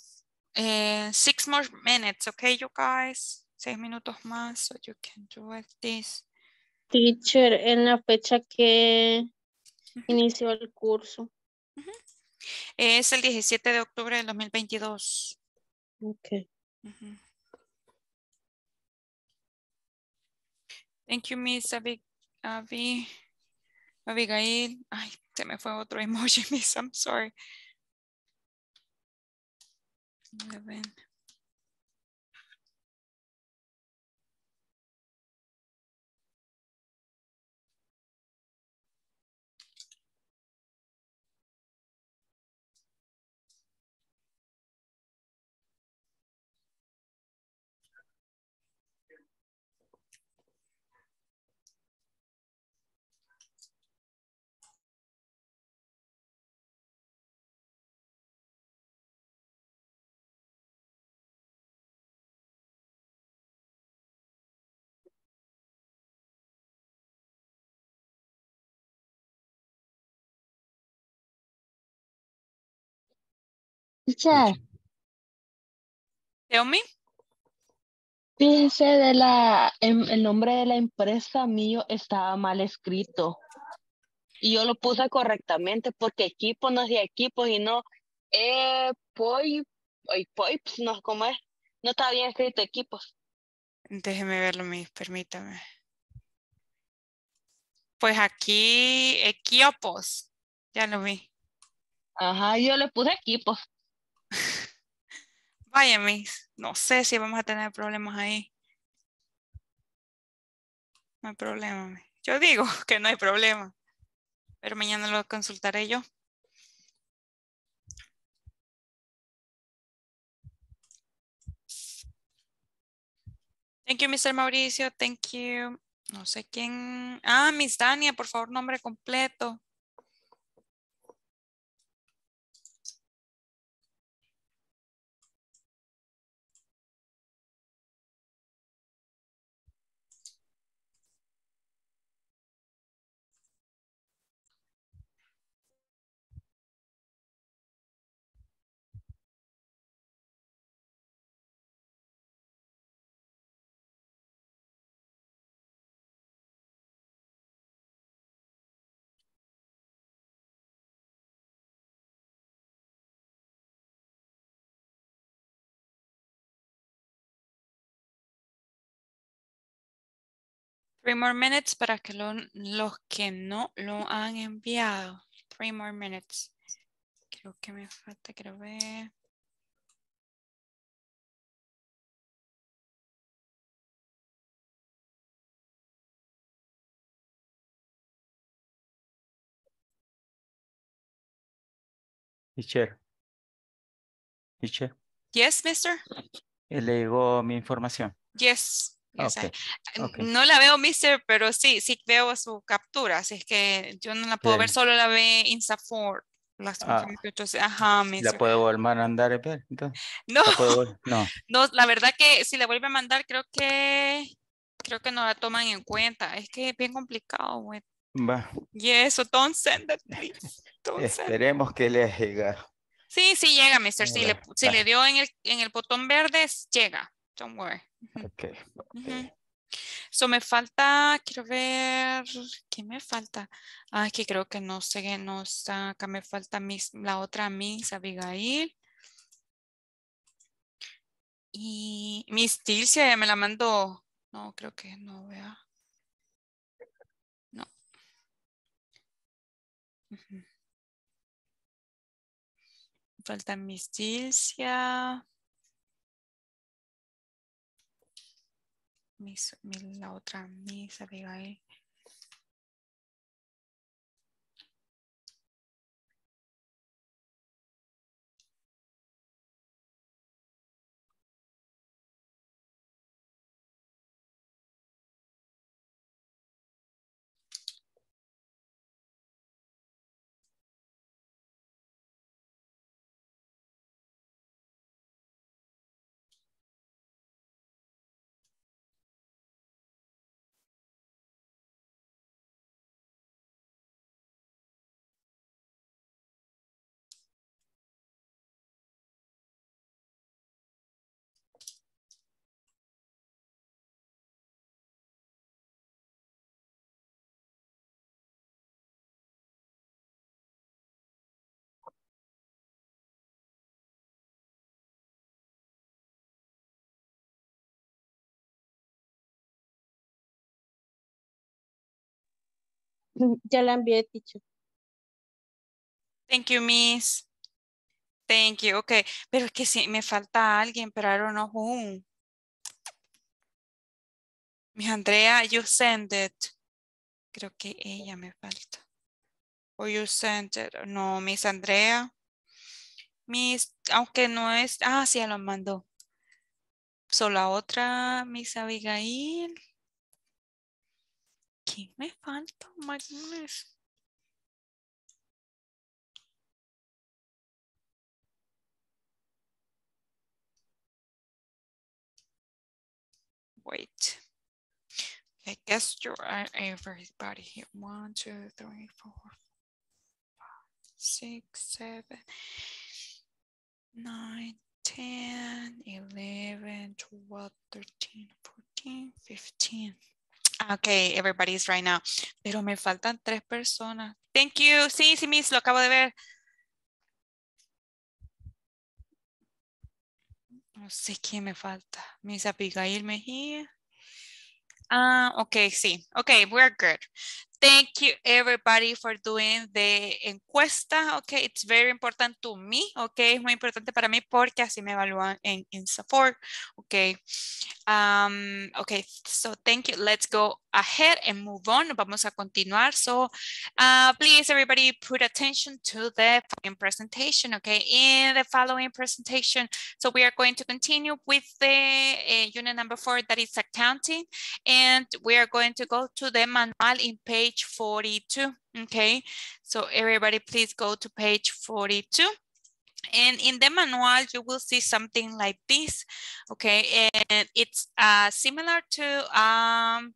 [SPEAKER 1] eh, six more minutes, okay, you guys? Seis minutos más, so you can do it this.
[SPEAKER 4] Teacher, en la fecha que inició el curso.
[SPEAKER 1] Es el 17 de octubre del 2022.
[SPEAKER 4] Ok.
[SPEAKER 1] Ujú. Thank you, Miss Abig Avi, Abigail. Ay, se me fue otro emoji, miss. I'm sorry. 11.
[SPEAKER 7] Teacher,
[SPEAKER 1] Tell me.
[SPEAKER 7] fíjese de la, em- el nombre de la empresa mío estaba mal escrito. Y yo lo puse correctamente porque equipo no es de equipos y no, eh, poi, poips, no, ¿cómo es? No está bien escrito equipos.
[SPEAKER 1] Déjeme verlo, miss. Permítame. Pues aquí, equiopos. Ya lo vi.
[SPEAKER 7] Ajá, yo le puse equipos.
[SPEAKER 1] Miss. No sé si vamos a tener problemas ahí. No hay problema. Yo digo que no hay problema. Pero mañana lo consultaré yo. Thank you, Mr. Mauricio. Thank you. No sé quién. Ah, Miss Dania, por favor, nombre completo. Three more minutes para que lo- los que no lo han enviado. Three more minutes. Creo que me falta, quiero ver.
[SPEAKER 3] Teacher. Teacher.
[SPEAKER 1] Yes, mister?
[SPEAKER 3] eh, Le llegó mi información.
[SPEAKER 1] Yes. Yes, I-
[SPEAKER 3] Ok, ok.
[SPEAKER 1] No la veo, mister, pero sí, sí veo su captura. Así es que yo no la puedo ver, solo la ve Instafor. Las
[SPEAKER 3] Ah.
[SPEAKER 1] Ajá,
[SPEAKER 3] ¿La
[SPEAKER 1] mister.
[SPEAKER 3] puedo volver a mandar a ver? Entonces,
[SPEAKER 1] No,
[SPEAKER 3] ¿la No.
[SPEAKER 1] no, la verdad que si la vuelve a mandar, creo que creo que no la toman en cuenta. Es que es bien complicado, güey.
[SPEAKER 3] Va.
[SPEAKER 1] Yes, so don't send it, please. Don't send it.
[SPEAKER 3] Esperemos que le llegado.
[SPEAKER 1] Sí, sí llega, mister. Si le, si le dio en el, en el botón verde, llega. Don't worry.
[SPEAKER 3] Ok.
[SPEAKER 1] ujú. So me falta, quiero ver, ¿qué me falta? Ah, que creo que no sé, no está, acá me falta mis, la otra Miss Abigail. Y Miss Tilcia ya me la mandó. No, creo que no, vea. No. Ujú. Falta Miss Tilcia. Miss, mi- la otra Miss Abigail.
[SPEAKER 4] Ya la envié, teacher.
[SPEAKER 1] Thank you, Miss. Thank you. Okay. Pero es que sí, me falta alguien, pero I don't know who. Miss Andrea, you send it. Creo que ella me falta. O you sent it. No, Miss Andrea. Miss, aunque no es. Ah, sí, ya lo mandó. So, la otra, Miss Abigail. ¿Quién me falta? Oh my goodness. Wait. I guess you are everybody here. One, two, three, four, five, six, seven, nine, 10, 11, 12, 13, 14, 15. Okay, everybody's right now. Pero me faltan tres personas. Thank you. Sí, sí, Miss, lo acabo de ver. No sé quién me falta. Miss Abigail Mejía. Ah, okay, sí. Okay, we're good. Thank you everybody for doing the encuesta. Okay, it's very important to me. Okay, es muy importante para mí porque así me evalúan en, en support. Okay. Um, okay, so thank you. Let's go ahead and move on. Vamos a continuar. So uh, please everybody put attention to the presentation. Okay, in the following presentation, so we are going to continue with the uh, unit number four that is accounting and we are going to go to the manual in page 42. Okay, so everybody please go to page 42. And in the manual, you will see something like this, okay? And it's uh, similar to, um,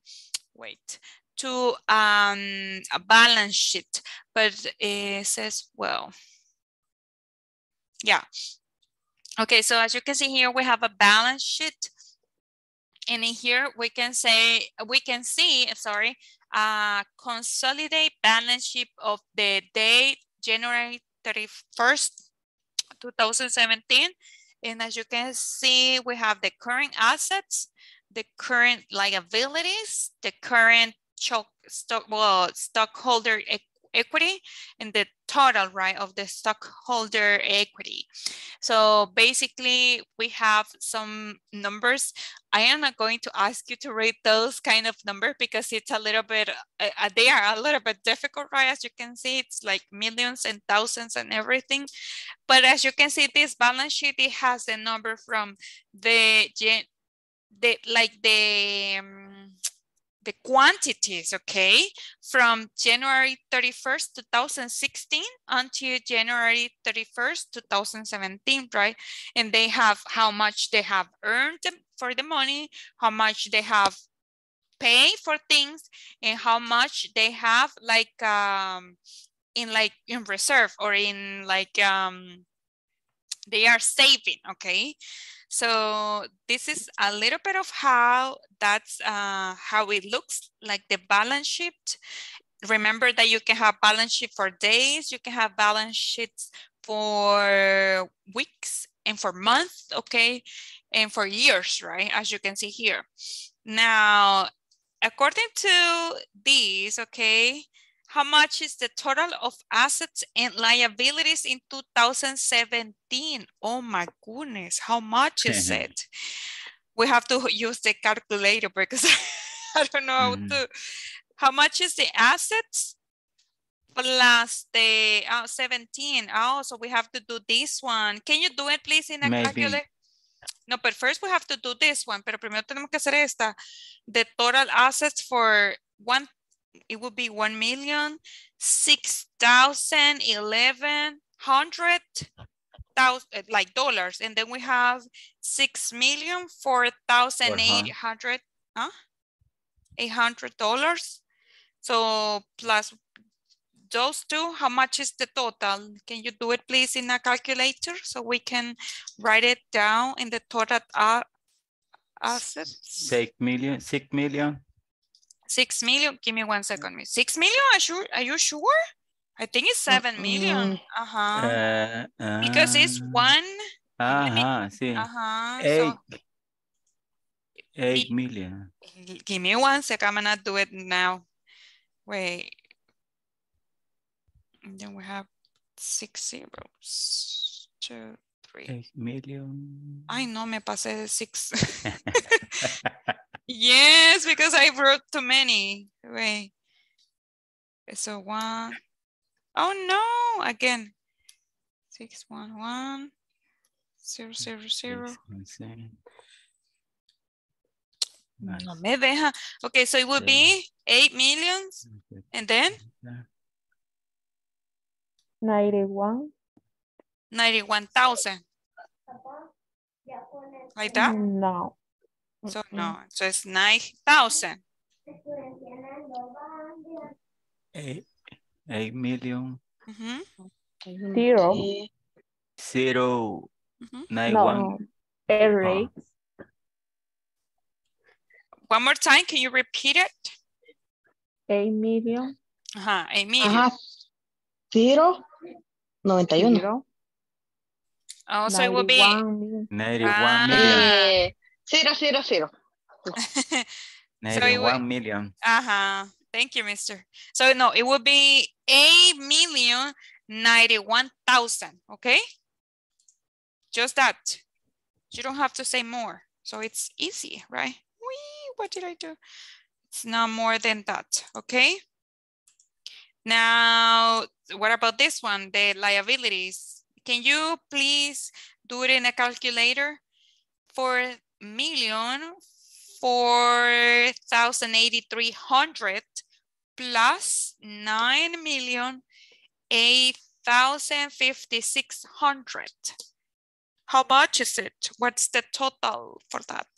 [SPEAKER 1] wait, to um, a balance sheet, but it says, well, yeah. Okay, so as you can see here, we have a balance sheet. And in here, we can say, we can see, sorry, uh, consolidate balance sheet of the date January 31st, 2017. And as you can see, we have the current assets, the current liabilities, the current stock, well, stockholder equity, and the total, right, of the stockholder equity. So basically, we have some numbers. I am not going to ask you to read those kind of numbers because it's a little bit, uh, they are a little bit difficult, right? As you can see, it's like millions and thousands and everything. But as you can see, this balance sheet, it has a number from the, the like the, um, the quantities, okay, from January 31st, 2016 until January 31st, 2017, right? And they have how much they have earned for the money, how much they have paid for things, and how much they have like um, in like in reserve or in like um, they are saving, okay? So this is a little bit of how that's uh, how it looks like the balance sheet. Remember that you can have balance sheet for days, you can have balance sheets for weeks and for months, okay? And for years, right? As you can see here. Now, according to these, okay, how much is the total of assets and liabilities in 2017? Oh my goodness, how much is it? We have to use the calculator because I don't know how
[SPEAKER 3] Mm.
[SPEAKER 1] to. How much is the assets plus the uh, 17? Oh, so we have to do this one. Can you do it please in a
[SPEAKER 3] Maybe.
[SPEAKER 1] calculator? No, but first we have to do this one. Pero primero tenemos que hacer esta. The total assets for one it would be one million six thousand eleven hundred thousand eh, like dollars. And then we have six million four thousand eight hundred huh? Eight hundred dollars. So plus those two how much is the total? Can you do it please in a calculator so we can write it down in the total assets?
[SPEAKER 3] Six million, six million.
[SPEAKER 1] Six million. Give me one second. Six million? Are you, are you sure? I think it's seven million. Uh-huh.
[SPEAKER 3] Uh,
[SPEAKER 1] because it's
[SPEAKER 3] ah, Uh-huh. sí.
[SPEAKER 1] Uh-huh.
[SPEAKER 3] Eight,
[SPEAKER 1] So
[SPEAKER 3] eight million.
[SPEAKER 1] give me one second. I'm gonna do it now. Wait. And then we have six zeros. Two, three.
[SPEAKER 3] Eight million.
[SPEAKER 1] Ay, no, me pasé de six. yes, because I wrote too many. Wait. So one. Oh no, again. Six, one, one. Zero, zero, zero.
[SPEAKER 3] Six, one, seven.
[SPEAKER 1] No me deja. Okay, so it would be eight millions. And then
[SPEAKER 5] Ninety-one.
[SPEAKER 1] 91,000. Like that?
[SPEAKER 5] No.
[SPEAKER 1] So no, so it's 9,000.
[SPEAKER 3] Eight, eight million,
[SPEAKER 1] Mhm.
[SPEAKER 5] Zero.
[SPEAKER 3] zero,
[SPEAKER 1] Mhm.
[SPEAKER 3] nine,
[SPEAKER 5] No.
[SPEAKER 3] one.
[SPEAKER 5] Erase.
[SPEAKER 1] One more time, can you repeat it?
[SPEAKER 5] Eight million.
[SPEAKER 1] Ajá, eight million.
[SPEAKER 7] Ajá. Cero. 91.
[SPEAKER 5] Zero.
[SPEAKER 1] Oh, so it will be
[SPEAKER 5] Ninety-one million.
[SPEAKER 3] Ninety-one million,
[SPEAKER 7] Eh, cero, cero, cero.
[SPEAKER 3] ninety-one million.
[SPEAKER 1] Uh-huh. Thank you, mister. So no, it would be eight million ninety-one thousand, okay? Just that. You don't have to say more. So it's easy, right? Whee, what did I do? It's not more than that, okay? Now, what about this one, the liabilities? Can you please do it in a calculator? Four million, four thousand eighty-three hundred plus nine million, eight thousand fifty-six hundred. How much is it? What's the total for that?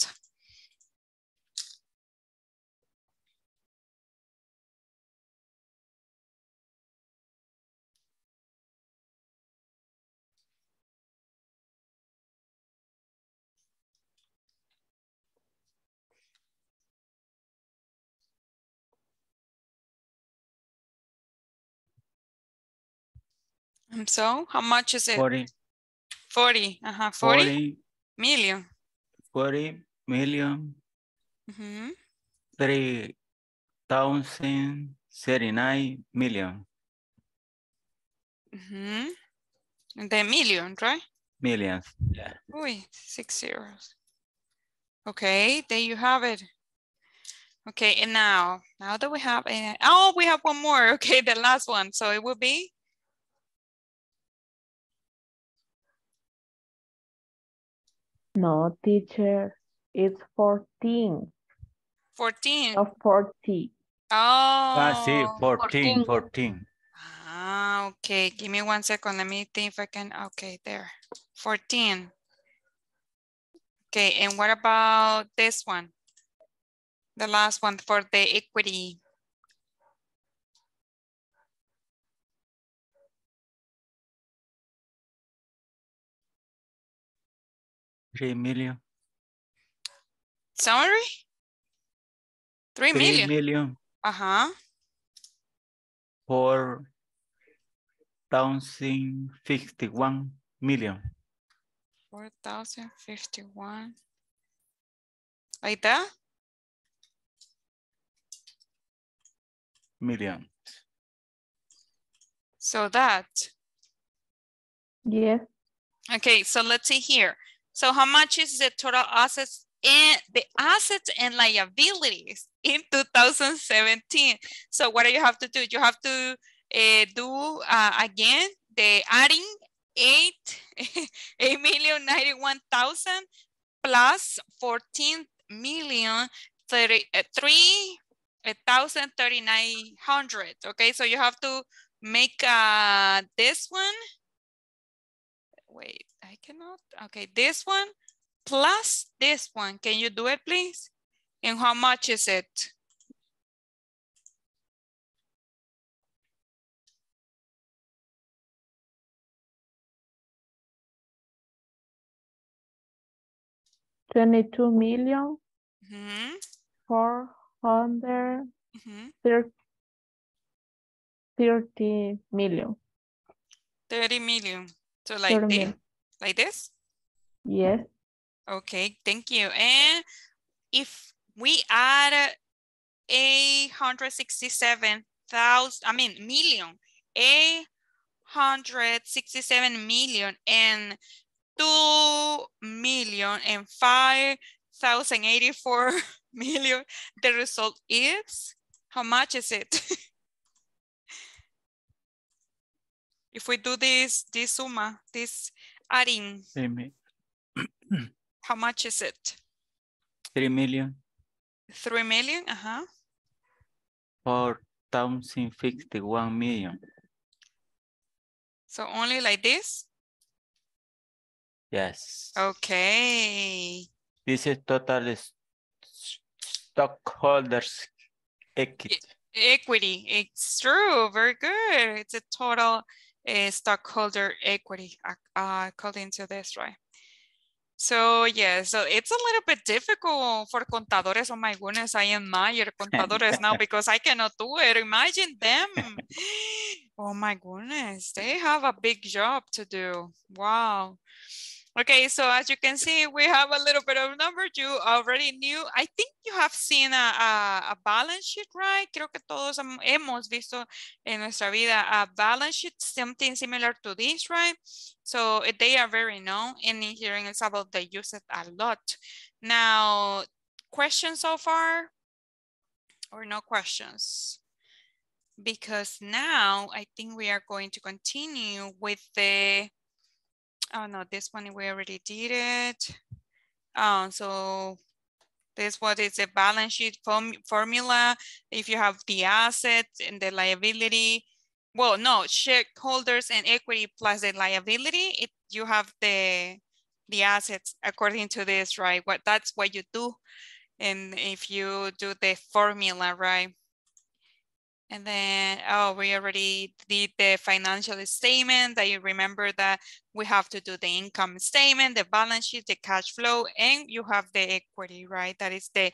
[SPEAKER 1] And so, how much is it?
[SPEAKER 3] Forty,
[SPEAKER 1] 40, uh-huh, 40
[SPEAKER 3] forty,
[SPEAKER 1] million.
[SPEAKER 3] forty million, three thousand thirty-nine million,
[SPEAKER 1] Mhm. And then million, right?
[SPEAKER 3] millions. Yeah.
[SPEAKER 1] Uy, six zeros. Okay, there you have it. Okay, and now, now that we have, a, oh, we have one more. Okay, the last one. So it will be
[SPEAKER 5] No, teacher. It's fourteen.
[SPEAKER 1] 14.
[SPEAKER 5] Of forty.
[SPEAKER 3] Ah, sí,
[SPEAKER 1] Oh,
[SPEAKER 3] fourteen, fourteen.
[SPEAKER 1] ah, okay. Give me one second. Let me think if I can, okay, there. 14. Okay, and what about this one? The last one for the equity.
[SPEAKER 3] Three million,
[SPEAKER 1] Summary? Three
[SPEAKER 3] three
[SPEAKER 1] million.
[SPEAKER 3] million,
[SPEAKER 1] Uh-huh.
[SPEAKER 3] four thousand fifty-one million.
[SPEAKER 1] Four thousand fifty-one. Like that?
[SPEAKER 3] Million.
[SPEAKER 1] So that.
[SPEAKER 5] Yes.
[SPEAKER 1] Okay, so let's see here. So how much is the total assets and the assets and liabilities in 2017? So what do you have to do? You have to uh, do uh, again the adding eight, eight million ninety-one thousand plus fourteen million thirty uh. Okay, so you have to make uh, this one wait, I cannot. Okay, this one plus this one. Can you do it, please? And how much is it?
[SPEAKER 5] Twenty-two million,
[SPEAKER 1] Mhm,
[SPEAKER 5] four hundred
[SPEAKER 1] mhm.
[SPEAKER 5] thirty million.
[SPEAKER 1] 30 million. So like
[SPEAKER 5] 30
[SPEAKER 1] this,
[SPEAKER 5] million.
[SPEAKER 1] Like this?
[SPEAKER 5] Yes.
[SPEAKER 1] Okay, thank you. And if we add eight hundred sixty-seven thousand, I mean, million, eight 167 million and 2 million and 5,084 million. The result is, how much is it? if we do this, this suma, this adding,
[SPEAKER 3] Three
[SPEAKER 1] how much is it?
[SPEAKER 3] three million,
[SPEAKER 1] 3 million, uh-huh.
[SPEAKER 3] four thousand fifty-one million.
[SPEAKER 1] So only like this?
[SPEAKER 3] Yes.
[SPEAKER 1] Okay.
[SPEAKER 3] This is total stockholders equity.
[SPEAKER 1] Equity, it's true, very good. It's a total stockholder equity uh, according to this, right? So yeah, so it's a little bit difficult for contadores. Oh my goodness, I admire contadores now because I cannot do it. Imagine them. Oh my goodness, they have a big job to do. Wow. Okay, so as you can see, we have a little bit of number. You already knew. I think you have seen a, a, a balance sheet, right? Creo que todos hemos visto en nuestra vida a balance sheet, something similar to this, right? So eh, they are very known, and in here in El Salvador, they use it a lot. Now, questions so far? Or no questions? Because now I think we are going to continue with the Oh no, this one we already did it. Um, so this what is a balance sheet form formula. If you have the assets and the liability, well, no, shareholders and equity plus the liability, it you have the the assets according to this, right? What that's what you do. And if you do the formula, right? And then, oh, we already did the financial statement that you remember that we have to do the income statement, the balance sheet, the cash flow, and you have the equity, right? That is the,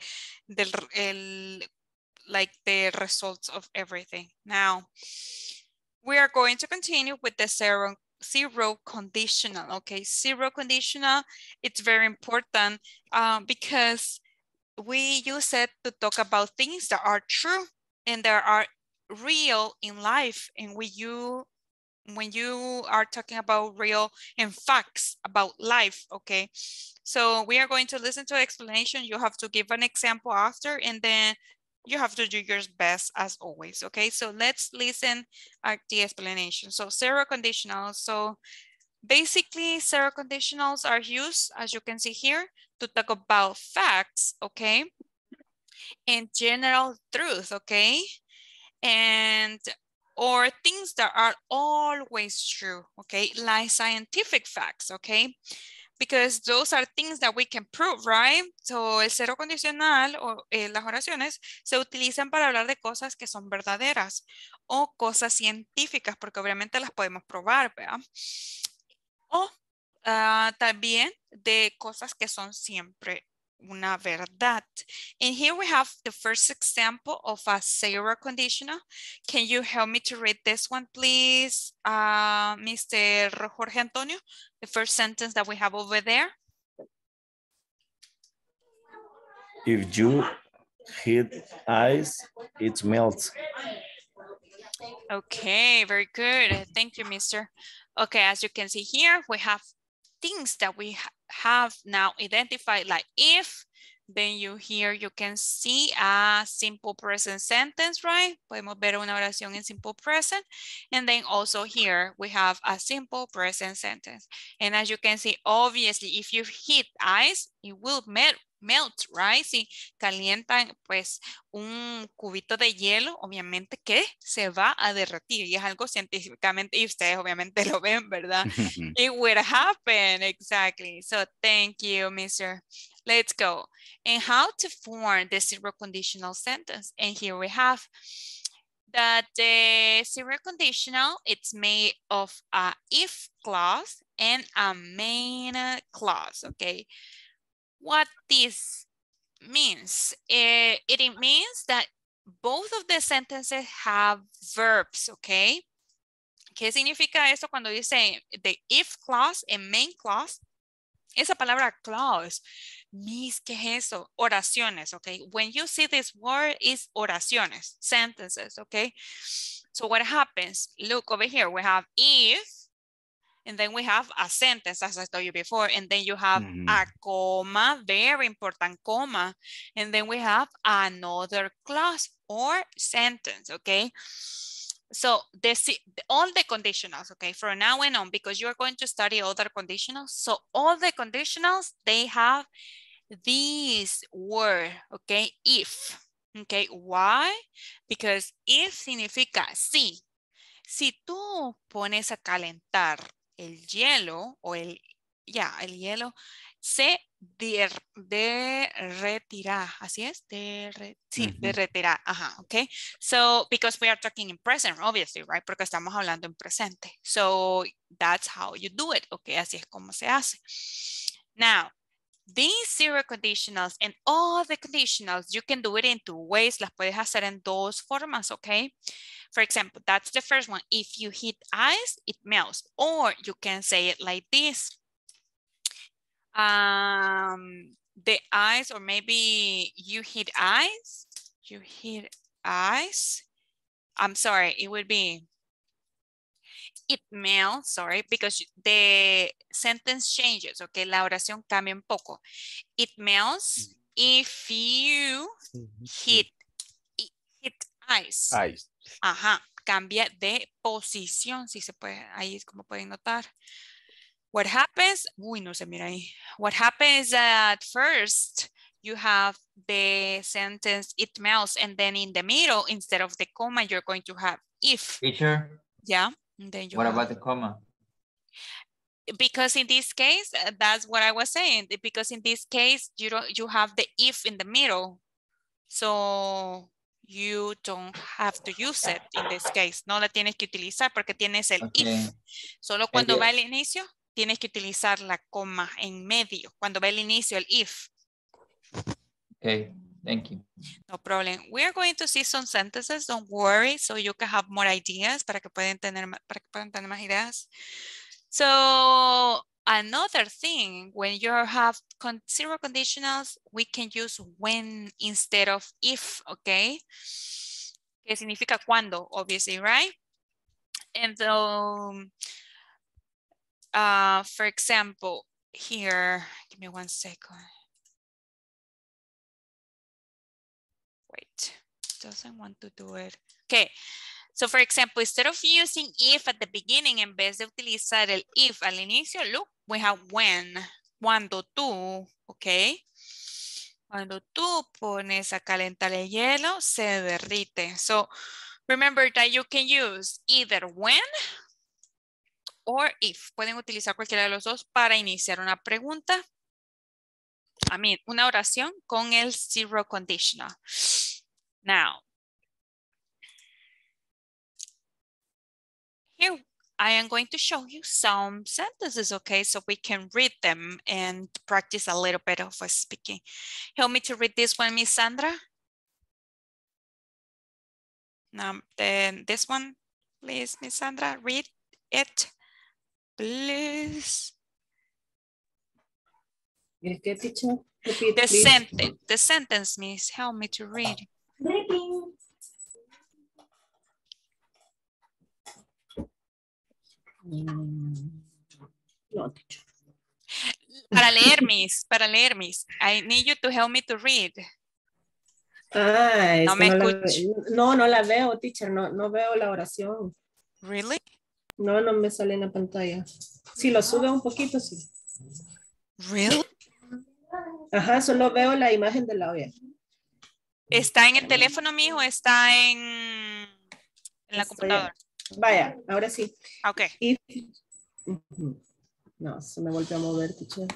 [SPEAKER 1] the, el, like the results of everything. Now, we are going to continue with the zero, zero conditional, okay? Zero conditional, it's very important um, because we use it to talk about things that are true and that are real in life and when you when you are talking about real and facts about life okay? So we are going to listen to explanation. You have to give an example after and then you have to do your best as always okay? So let's listen at the explanation. So zero conditional so basically zero conditionals are used as you can see here to talk about facts okay? And general truth okay and or things that are always true, okay? Like scientific facts, okay? Because those are things that we can prove, right? So el cero condicional o eh, las oraciones se utilizan para hablar de cosas que son verdaderas o cosas científicas, porque obviamente las podemos probar, ¿verdad? O ah, también de cosas que son siempre una verdad. And here we have the first example of a zero conditional. Can you help me to read this one, please, uh, Mr. Jorge Antonio? The first sentence that we have over there.
[SPEAKER 9] If you heat ice, it melts.
[SPEAKER 1] Okay, very good. Thank you, Mr. Okay, as you can see here, we have things that we have now identified, like if, then you here you can see a simple present sentence, right? Podemos ver una oración en simple present. And then also here we have a simple present sentence. And as you can see, obviously, if you hit ice, it will melt, melt, right? Si calientan pues un cubito de hielo, obviamente que se va a derretir y es algo científicamente y ustedes obviamente lo ven, ¿verdad? it would happen, exactly. So thank you, Mr. Let's go. And how to form the zero conditional sentence. And here we have that the zero conditional, it's made of a if clause and a main clause, okay? What this means, eh, it means that both of the sentences have verbs, okay? ¿Qué significa eso cuando dice the if clause and main clause? Esa palabra clause, Miss, ¿qué es eso? Oraciones, okay? When you see this word, is oraciones, sentences, okay? So what happens? Look over here, we have if, and then we have a sentence, as I told you before, and then you have a mm-hmm. comma, very important comma, and then we have another clause or sentence, okay? So this all the conditionals, okay, from now and on, because you're going to study other conditionals. So all the conditionals, they have this word, okay, if. Okay, why? Because if significa sí. Si tú pones a calentar el hielo o el, ya, el hielo se der, derretirá. Así es, derre, sí. Ajá, okay. So, because we are talking in present, obviously, right? Porque estamos hablando en presente. So, that's how you do it. Okay, así es como se hace. Now, these zero conditionals and all the conditionals, you can do it in two ways. Las puedes hacer en dos formas, okay? For example, that's the first one. If you hit ice, it melts. Or you can say it like this. Um, the ice, or maybe you hit ice, you hit ice. I'm sorry, it would be it melts, sorry, because the sentence changes, okay, la oración cambia un poco. It melts mm-hmm. if you mm-hmm. hit, hit ice.
[SPEAKER 3] Ice.
[SPEAKER 1] Ajá, cambia de posición, si se puede, ahí es como pueden notar. What happens, uy, no se mira ahí. What happens at first, you have the sentence, it melts, and then in the middle, instead of the comma, you're going to have if,
[SPEAKER 10] Teacher,
[SPEAKER 1] yeah? Then you
[SPEAKER 10] what about the comma?
[SPEAKER 1] because in this case uh, that's what i was saying. Because in this case you don't you have the if in the middle. So you don't have to use it in this case. No la tienes que utilizar porque tienes el if. Solo cuando va al inicio tienes que utilizar la coma en medio. Cuando va el inicio el if.
[SPEAKER 10] Okay, thank you.
[SPEAKER 1] no problem we are going to see some sentences don't worry so you can have more ideas para que puedan tener para que puedan tener más ideas So another thing, when you have con zero conditionals, we can use when instead of if, okay? Que significa cuando, obviously, right? And so, uh, for example, here, give me one second. Doesn't want to do it. Okay, so for example, instead of using if at the beginning, en vez de utilizar el if al inicio, look, we have when. Cuando tú, okay? Cuando tú pones a calentar el hielo, se derrite. So remember that you can use either when or if. Pueden utilizar cualquiera de los dos para iniciar una pregunta. I mean, una oración con el zero conditional. Now, here I am going to show you some sentences, okay? So we can read them and practice a little bit of speaking. Help me to read this one, Miss Sandra. Um, then this one, please, Miss Sandra, read it, please.
[SPEAKER 13] ¿El qué, teacher? Repeat,
[SPEAKER 1] The sentence, the sentence, Miss, help me to read.
[SPEAKER 13] No.
[SPEAKER 1] Para leer, Miss, para leer, Miss. I need you to help me to read.
[SPEAKER 13] Ah,
[SPEAKER 1] No me
[SPEAKER 13] no, la,
[SPEAKER 1] escucho.
[SPEAKER 13] no, no la veo, teacher, no, no veo la oración.
[SPEAKER 1] Really?
[SPEAKER 13] No, no me sale en la pantalla. Si lo sube un poquito, sí.
[SPEAKER 1] Really?
[SPEAKER 13] Ajá, solo veo la imagen de la olla.
[SPEAKER 1] ¿Está en el teléfono, mijo? ¿Está en, en la
[SPEAKER 13] Estoy-
[SPEAKER 1] computadora?
[SPEAKER 13] Vaya, ahora sí.
[SPEAKER 1] Ok.
[SPEAKER 13] If- Ujú. No, se me volvió a mover, teacher.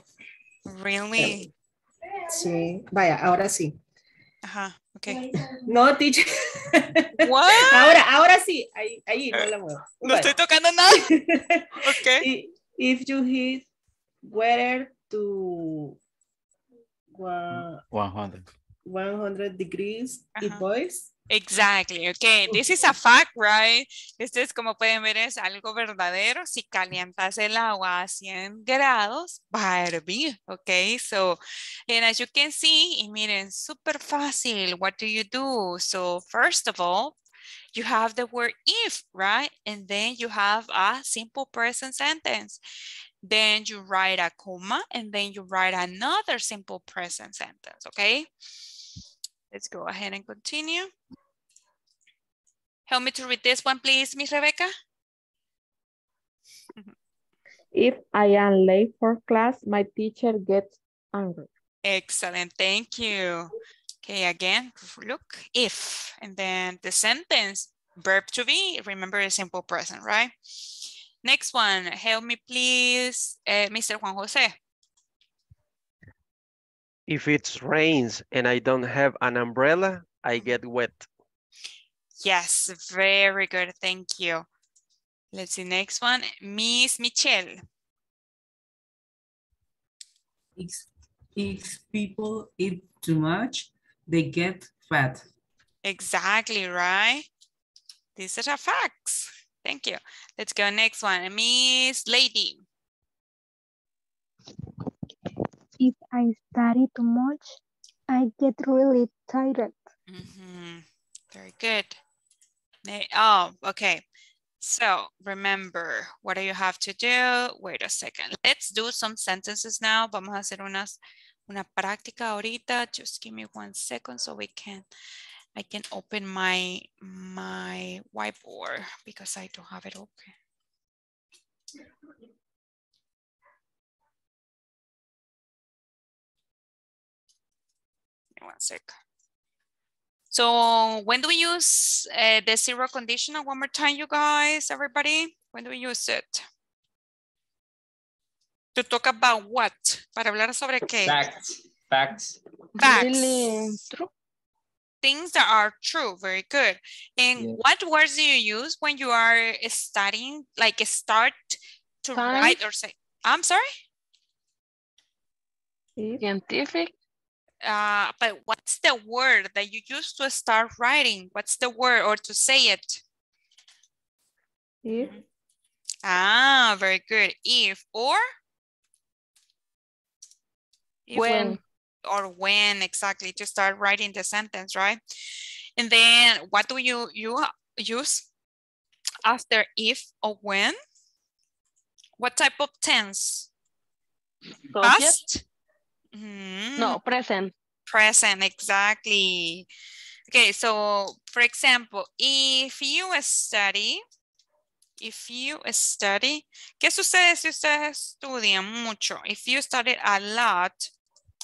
[SPEAKER 1] Really?
[SPEAKER 13] Sí, vaya, ahora sí.
[SPEAKER 1] Ajá, ok.
[SPEAKER 13] No, teacher.
[SPEAKER 1] What?
[SPEAKER 13] Ahora, ahora sí. Ahí, ahí, no la muevo.
[SPEAKER 1] No estoy tocando nada. Ok.
[SPEAKER 13] If you hit weather to wa-
[SPEAKER 3] 100.
[SPEAKER 13] 100 degrees, it boils.
[SPEAKER 1] Exactly, okay. This is a fact, right? Este es como pueden ver, es algo verdadero. Si calientas el agua a 100 grados, va a hervir, okay? So, and as you can see, y miren, súper fácil. What do you do? So, first of all, you have the word if, right? And then you have a simple present sentence. Then you write a comma and then you write another simple present sentence, okay? Let's go ahead and continue. Help me to read this one, please, Miss Rebecca.
[SPEAKER 5] If I am late for class, my teacher gets angry.
[SPEAKER 1] Excellent, thank you. Okay, again, look, if, and then the sentence, verb to be, remember a simple present, right? Next one, help me please, uh, Mr. Juan Jose.
[SPEAKER 11] If it rains and I don't have an umbrella, I mm-hmm. get wet.
[SPEAKER 1] Yes, very good, thank you. Let's see, next one, Miss Michelle.
[SPEAKER 6] If, if people eat too much, they get fat.
[SPEAKER 1] Exactly, right? These are facts. Thank you. Let's go next one. Miss Lady.
[SPEAKER 14] If I study too much, I get really tired.
[SPEAKER 1] Mhm. Very good. Ne- Oh, okay. So remember, what do you have to do? Wait a second. Let's do some sentences now. Vamos a hacer unas, una práctica ahorita. Just give me one second so we can, I can open my, my whiteboard because I don't have it open. Give me One sec. So when do we use uh, the zero conditional? One more time, you guys, everybody. When do we use it? To talk about what? Para hablar sobre qué?
[SPEAKER 10] Facts. Facts.
[SPEAKER 1] Facts.
[SPEAKER 7] Really true.
[SPEAKER 1] Things that are true. Very good. And
[SPEAKER 10] Yeah.
[SPEAKER 1] what words do you use when you are studying, like start to
[SPEAKER 7] Time.
[SPEAKER 1] write or say? I'm sorry?
[SPEAKER 7] Scientific.
[SPEAKER 1] Uh, but what's the word that you use to start writing? What's the word or to say it?
[SPEAKER 5] If
[SPEAKER 1] Ah, very good. If or? If
[SPEAKER 7] When.
[SPEAKER 1] or when exactly to start writing the sentence, right? And then what do you you use after if or when? What type of tense?
[SPEAKER 7] Subject.
[SPEAKER 1] Past? Mhm.
[SPEAKER 7] No, present.
[SPEAKER 1] Present, exactly. Okay, so for example, if you study, if you study, ¿qué sucede si ustedes estudian mucho? If you study a lot,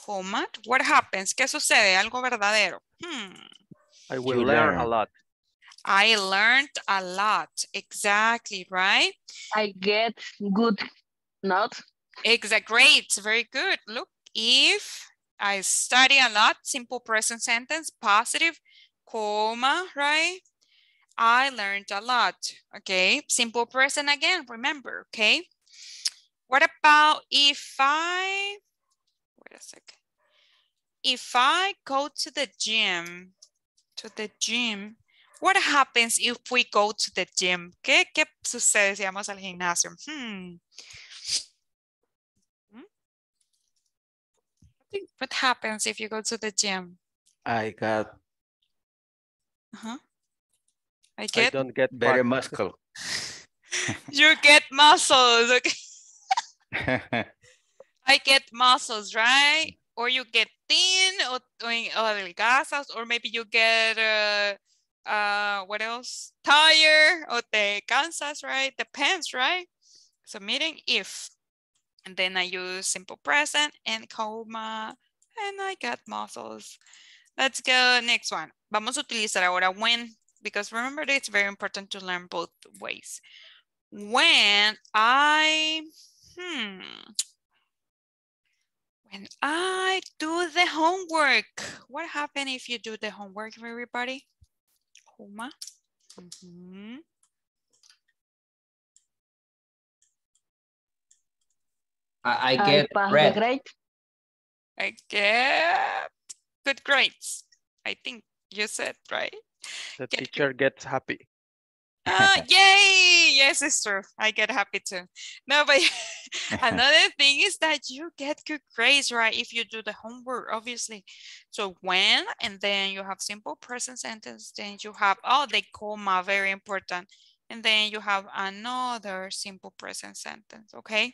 [SPEAKER 1] comma, what happens? ¿Qué sucede? Algo verdadero. Hmm.
[SPEAKER 11] I will
[SPEAKER 9] You
[SPEAKER 11] learn, a lot.
[SPEAKER 1] I learned a lot. Exactly, right?
[SPEAKER 7] I get good notes.
[SPEAKER 1] Exact. Great. Very good. Look, if I study a lot, simple present sentence, positive, comma, right? I learned a lot. Okay. Simple present again, remember, okay? What about if I, wait a second. If I go to the gym, to the gym, what happens if we go to the gym? ¿Qué, qué sucede si vamos al gimnasio? Hmm. What happens if you go to the gym?
[SPEAKER 3] I got
[SPEAKER 1] Uh-huh. I get.
[SPEAKER 11] I don't get
[SPEAKER 3] very muscle.
[SPEAKER 1] you get muscles. Okay. I get muscles, right? Or you get thin or, or adelgazas, or maybe you get uh, uh what else? Tired or te cansas, right? Depends, right? So meaning if. And then I use simple present and comma, and I got muscles. Let's go next one. Vamos a utilizar ahora when, because remember that it's very important to learn both ways. When I, hmm, when I do the homework, what happens if you do the homework, everybody? Comma. Mhm.
[SPEAKER 10] I, I
[SPEAKER 7] I
[SPEAKER 10] get
[SPEAKER 7] pass the
[SPEAKER 10] red.
[SPEAKER 7] grade.
[SPEAKER 1] I get good grades. I think you said, right?
[SPEAKER 11] The
[SPEAKER 1] Get
[SPEAKER 11] teacher gets happy.
[SPEAKER 1] Ah, yay! Yes, it's true. I get happy too. No, but another thing is that you get good grades, right? If you do the homework, obviously. So when, and then you have simple present sentence, then you have, oh, the comma, very important. And then you have another simple present sentence, okay?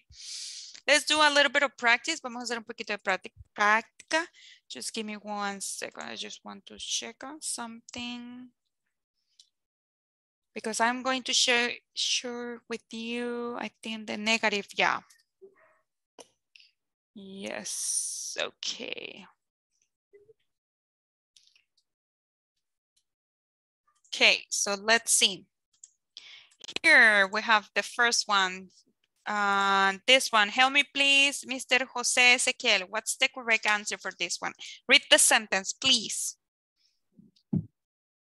[SPEAKER 1] Let's do a little bit of practice. Vamos a hacer un poquito de práctica. Just give me one second. I just want to check on something because I'm going to share, share with you, I think the negative, yeah. Yes, okay. Okay, so let's see. Here we have the first one. Uh, this one, help me please, Mr. Jose Ezequiel. What's the correct answer for this one? Read the sentence, please.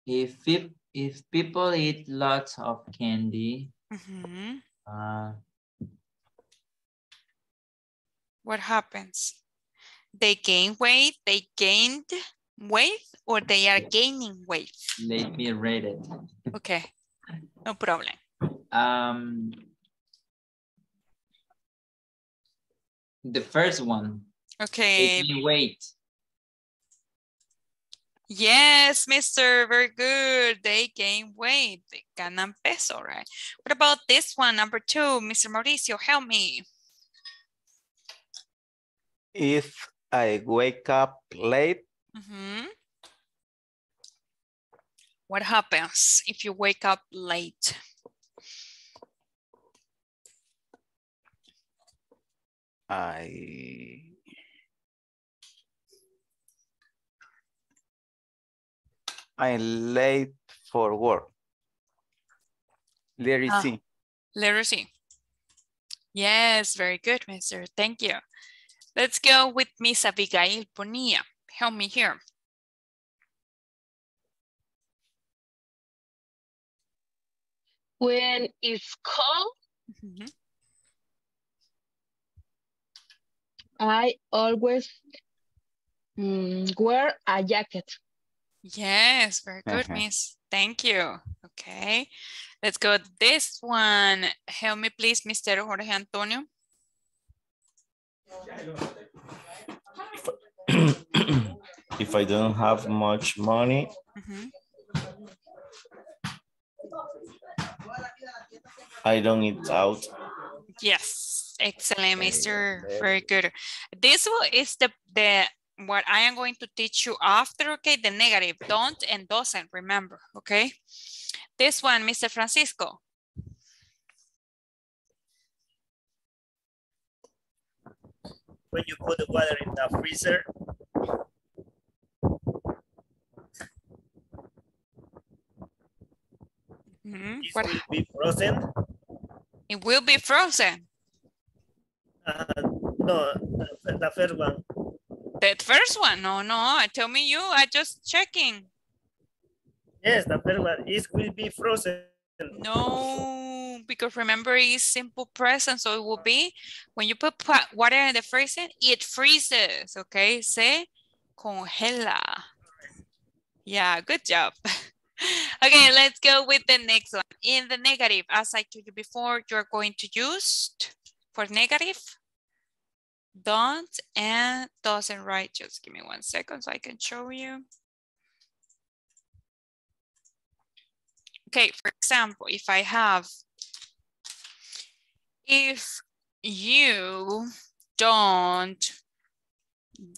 [SPEAKER 10] If it, if people eat lots of candy,
[SPEAKER 1] Mhm.
[SPEAKER 10] uh,
[SPEAKER 1] What happens? They gain weight, they gained weight, or they are gaining weight?
[SPEAKER 10] let me read it.
[SPEAKER 1] Okay, no problem.
[SPEAKER 10] Um, the first one.
[SPEAKER 1] Okay.
[SPEAKER 10] They gain weight.
[SPEAKER 1] Yes, mister, very good. They gain weight, they ganan peso, right? What about this one, number two, Mr. Mauricio, help me.
[SPEAKER 3] If I wake up late,
[SPEAKER 1] Mhm. What happens if you wake up late?
[SPEAKER 3] I I'm late for work. Let me
[SPEAKER 1] Ah.
[SPEAKER 3] see.
[SPEAKER 1] Letter C. Yes, very good, mister. Thank you. Let's go with Miss Abigail Bonilla. Help me here.
[SPEAKER 7] When it's cold,
[SPEAKER 1] Mhm.
[SPEAKER 7] I always mm, wear a jacket.
[SPEAKER 1] Yes, very good,
[SPEAKER 7] Uh-huh.
[SPEAKER 1] miss. Thank you. Okay, let's go with this one. Help me, please, Mr. Jorge Antonio.
[SPEAKER 9] If I don't have much money,
[SPEAKER 1] Mhm.
[SPEAKER 9] I don't eat out.
[SPEAKER 1] Yes, excellent, Mister. Very good. This one is the the what I am going to teach you after. Okay, the negative don't and doesn't. Remember. Okay. This one, Mr. Francisco.
[SPEAKER 15] when you put the water in the freezer,
[SPEAKER 1] Mhm.
[SPEAKER 15] it
[SPEAKER 1] What
[SPEAKER 15] will be frozen.
[SPEAKER 1] It will be frozen.
[SPEAKER 15] Uh, no, the, first one.
[SPEAKER 1] The first one. No, no. Tell me you. I just checking.
[SPEAKER 15] Yes, the first one. It will be frozen.
[SPEAKER 1] No, because remember it's simple present, so it will be when you put water in the freezer, it freezes. Okay, se congela. Yeah, good job. okay, let's go with the next one. In the negative, as I told you before, you're going to use for negative, don't and doesn't right. Just give me one second so I can show you. Okay, for example, if I have, if you don't,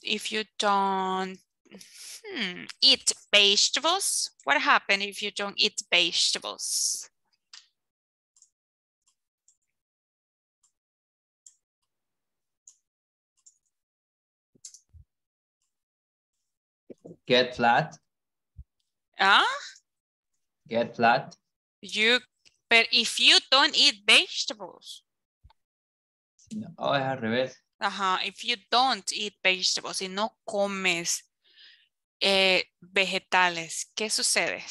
[SPEAKER 1] if you don't hmm, eat vegetables, what happens if you don't eat vegetables?
[SPEAKER 10] Get flat.
[SPEAKER 1] Ah,
[SPEAKER 10] Get flat.
[SPEAKER 1] you, but if you don't eat vegetables,
[SPEAKER 10] Oh, es al revés.
[SPEAKER 1] Ajá, if you don't eat vegetables, si no comes eh, vegetales, ¿qué sucede?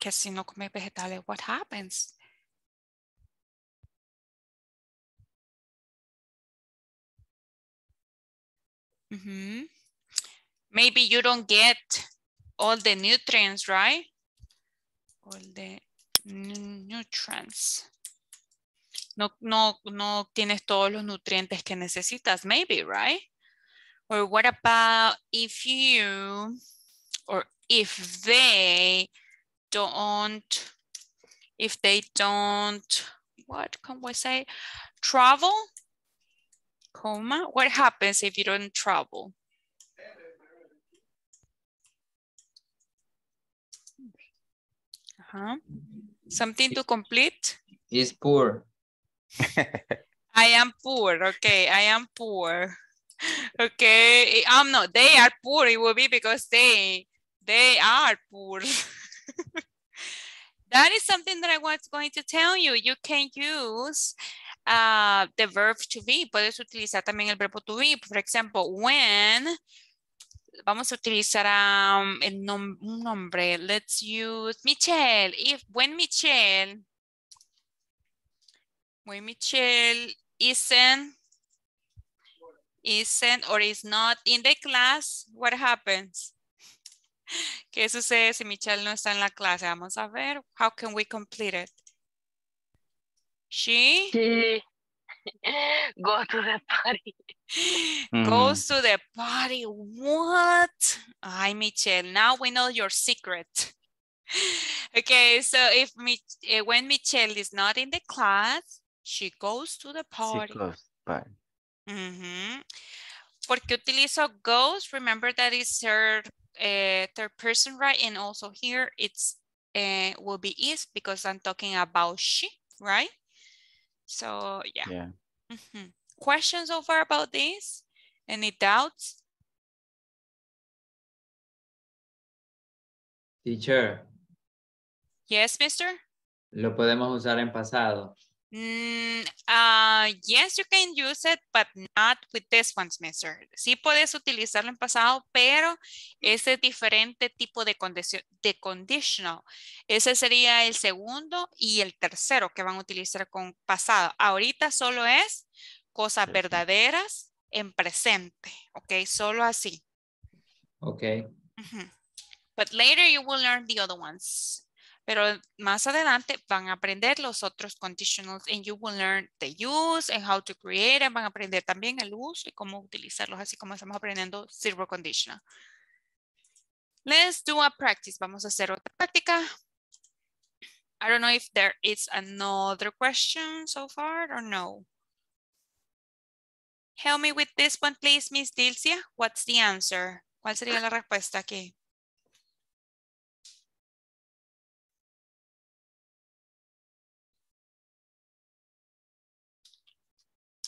[SPEAKER 1] Que si no comes vegetales, what happens? Mhm. Maybe you don't get all the nutrients, right? All the Nutrients. No, no, no tienes todos los nutrientes que necesitas, maybe, right? Or what about if you, or if they don't, if they don't, what can we say? Travel, comma, what happens if you don't travel? Uh-huh. Something to complete?
[SPEAKER 10] Is poor.
[SPEAKER 1] I am poor. Okay, I am poor. Okay, I'm not. they are poor. It will be because they they are poor. that is something that I was going to tell you. You can use uh, the verb to be. Puedes utilizar también el verbo to be. For example, when. Vamos a utilizar um, el un nombre. Let's use Michelle. If when Michelle when Michelle isn't isn't or is not in the class, what happens? ¿Qué sucede si Michelle no está en la clase? Vamos a ver. How can we complete it? She
[SPEAKER 7] She go to the party.
[SPEAKER 1] Goes to the party. What? Hi, Michelle, now we know your secret. Okay, so if Mich eh, when Michelle is not in the class, she goes to the
[SPEAKER 3] She
[SPEAKER 1] party.
[SPEAKER 3] goes by.
[SPEAKER 1] Ujú. Porque utilizo goes, remember that is third, uh, third person, right? And also here it's uh, will be is because I'm talking about she, right? So yeah.
[SPEAKER 3] Yeah.
[SPEAKER 1] Mhm. Questions so far about this? Any doubts?
[SPEAKER 10] Teacher,
[SPEAKER 1] Yes, mister?
[SPEAKER 10] lo podemos usar en pasado.
[SPEAKER 1] Mm, uh, yes, you can use it, but not with this one, mister. Sí puedes utilizarlo en pasado, pero ese es diferente tipo de, condicio- de conditional. Ese sería el segundo y el tercero que van a utilizar con pasado. Ahorita solo es cosas verdaderas en presente, ¿ok? Solo así.
[SPEAKER 10] Ok.
[SPEAKER 1] But later you will learn the other ones. Pero más adelante van a aprender los otros conditionals and you will learn the use and how to create it. Van a aprender también el uso y cómo utilizarlos, así como estamos aprendiendo zero conditional. Let's do a practice. Vamos a hacer otra práctica. I don't know if there is another question so far or no. Help me with this one, please, Miss Dilcia. What's the answer? ¿Cuál sería la respuesta aquí?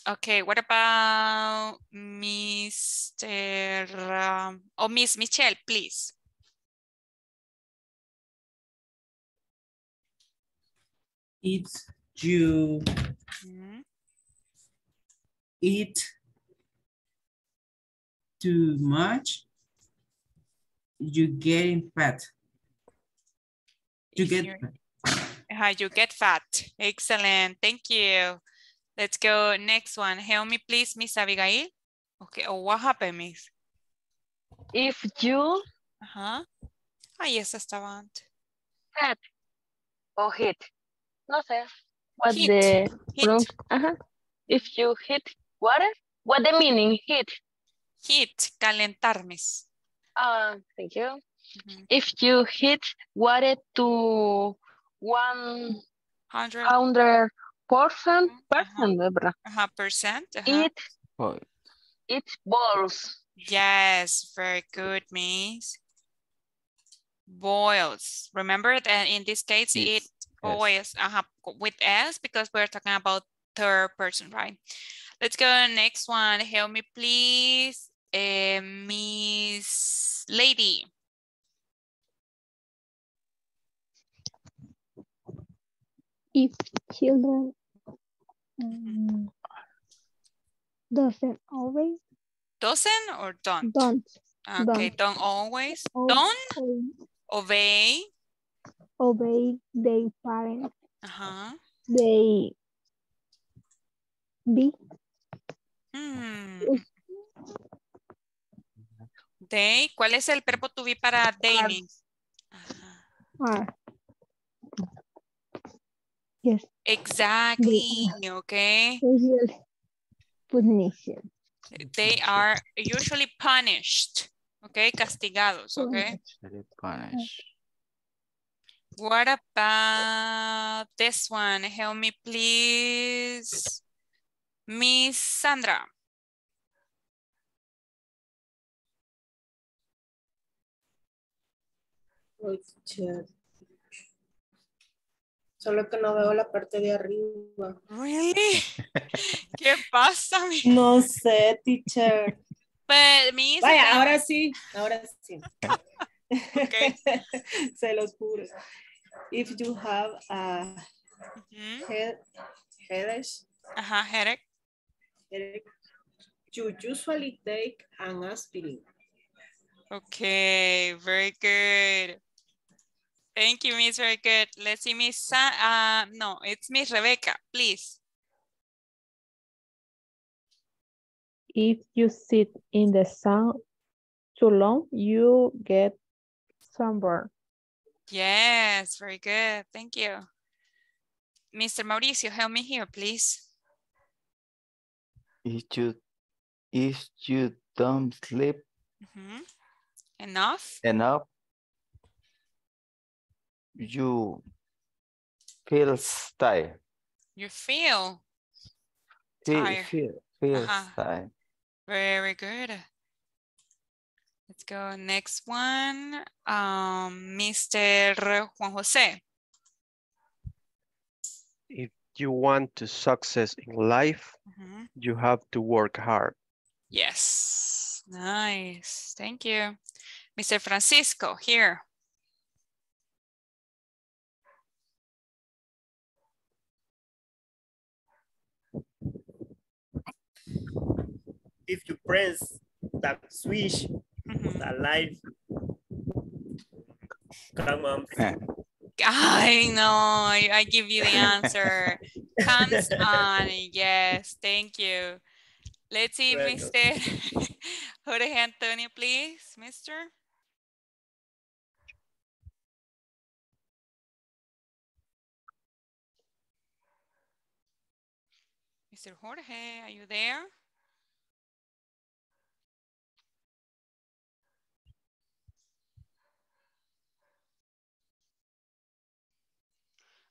[SPEAKER 1] Okay, what about Mr. Um, or Miss Michelle, please?
[SPEAKER 6] It's you
[SPEAKER 1] Mhm.
[SPEAKER 6] eat too much, you getting fat. You
[SPEAKER 1] If
[SPEAKER 6] get
[SPEAKER 1] you're-
[SPEAKER 6] fat.
[SPEAKER 1] Uh, you get fat. Excellent. Thank you. Let's go next one. Help me, please, Miss Abigail. Okay. Oh, what happened, Miss?
[SPEAKER 7] If you
[SPEAKER 1] Ajá. Ahí esa estaba antes.
[SPEAKER 7] hit or hit, no sé. What
[SPEAKER 1] Hit.
[SPEAKER 7] the
[SPEAKER 1] Hit.
[SPEAKER 7] pronun- Ajá. If you hit water, what the meaning hit?
[SPEAKER 1] Hit. Calentar, Miss.
[SPEAKER 7] Ah, thank you.
[SPEAKER 1] Ujú.
[SPEAKER 7] If you hit water to 100 percent, percent, ¿verdad?
[SPEAKER 1] ajá, percent. Ajá.
[SPEAKER 7] It
[SPEAKER 3] Oh,
[SPEAKER 7] it balls.
[SPEAKER 1] Yes, very good, Miss. Boils. Remember that in this case, it
[SPEAKER 3] Yes, yes.
[SPEAKER 1] always uh, with S because we're talking about third person, right? Let's go next one. Help me, please. Eh, Miss Lady.
[SPEAKER 14] If children um, doesn't always
[SPEAKER 1] Doesn't or don't?
[SPEAKER 14] don't
[SPEAKER 1] Okay,
[SPEAKER 14] don't.
[SPEAKER 1] don't always.
[SPEAKER 14] o-
[SPEAKER 1] Don't obey.
[SPEAKER 14] obey their parents,
[SPEAKER 1] Ajá.
[SPEAKER 14] they be
[SPEAKER 1] Hmm. They. ¿Cuál es el verbo to be para they,
[SPEAKER 14] Are. Are Yes.
[SPEAKER 1] Exactly, okay?
[SPEAKER 14] Usually punition.
[SPEAKER 1] They are usually punished, okay? Castigados, okay?
[SPEAKER 3] Very punish.
[SPEAKER 1] What about this one? Help me, please. Miss Sandra.
[SPEAKER 13] Teacher. Solo que no veo la parte de arriba.
[SPEAKER 1] Really? ¿Qué pasa, mi?
[SPEAKER 13] No sé, teacher.
[SPEAKER 1] But, Miss,
[SPEAKER 13] Vaya, ahora sí, ahora sí.
[SPEAKER 1] Okay.
[SPEAKER 13] Se los juro. If you have a head, headache,
[SPEAKER 1] Ajá, headache.
[SPEAKER 13] headache, you usually take an aspirin.
[SPEAKER 1] Okay, very good. Thank you, Miss. Very good. Let's see, Miss. Sa uh, no, it's Miss Rebecca, please.
[SPEAKER 5] If you sit in the sun too long, you get sunburn.
[SPEAKER 1] Yes, very good. Thank you. Mr. Mauricio, help me here, please.
[SPEAKER 3] If you, if you don't sleep
[SPEAKER 1] Mhm. Enough?
[SPEAKER 3] enough, you feel tired.
[SPEAKER 1] You feel
[SPEAKER 3] Feel,
[SPEAKER 1] Tired.
[SPEAKER 3] feel, feel
[SPEAKER 1] Uh-huh.
[SPEAKER 3] tired.
[SPEAKER 1] very good. Let's go next one. Um, Mr. Juan Jose.
[SPEAKER 11] If you want to success in life,
[SPEAKER 1] Mhm.
[SPEAKER 11] you have to work hard.
[SPEAKER 1] Yes, nice. Thank you. Mr. Francisco, here.
[SPEAKER 15] If you press that switch, mm-hmm. the light come on.
[SPEAKER 1] I know, I, I give you the answer. Comes on, yes, thank you. Let's see,
[SPEAKER 15] Welcome.
[SPEAKER 1] Mr. Jorge Antonio, please, Mr. Mr. Jorge, are you there?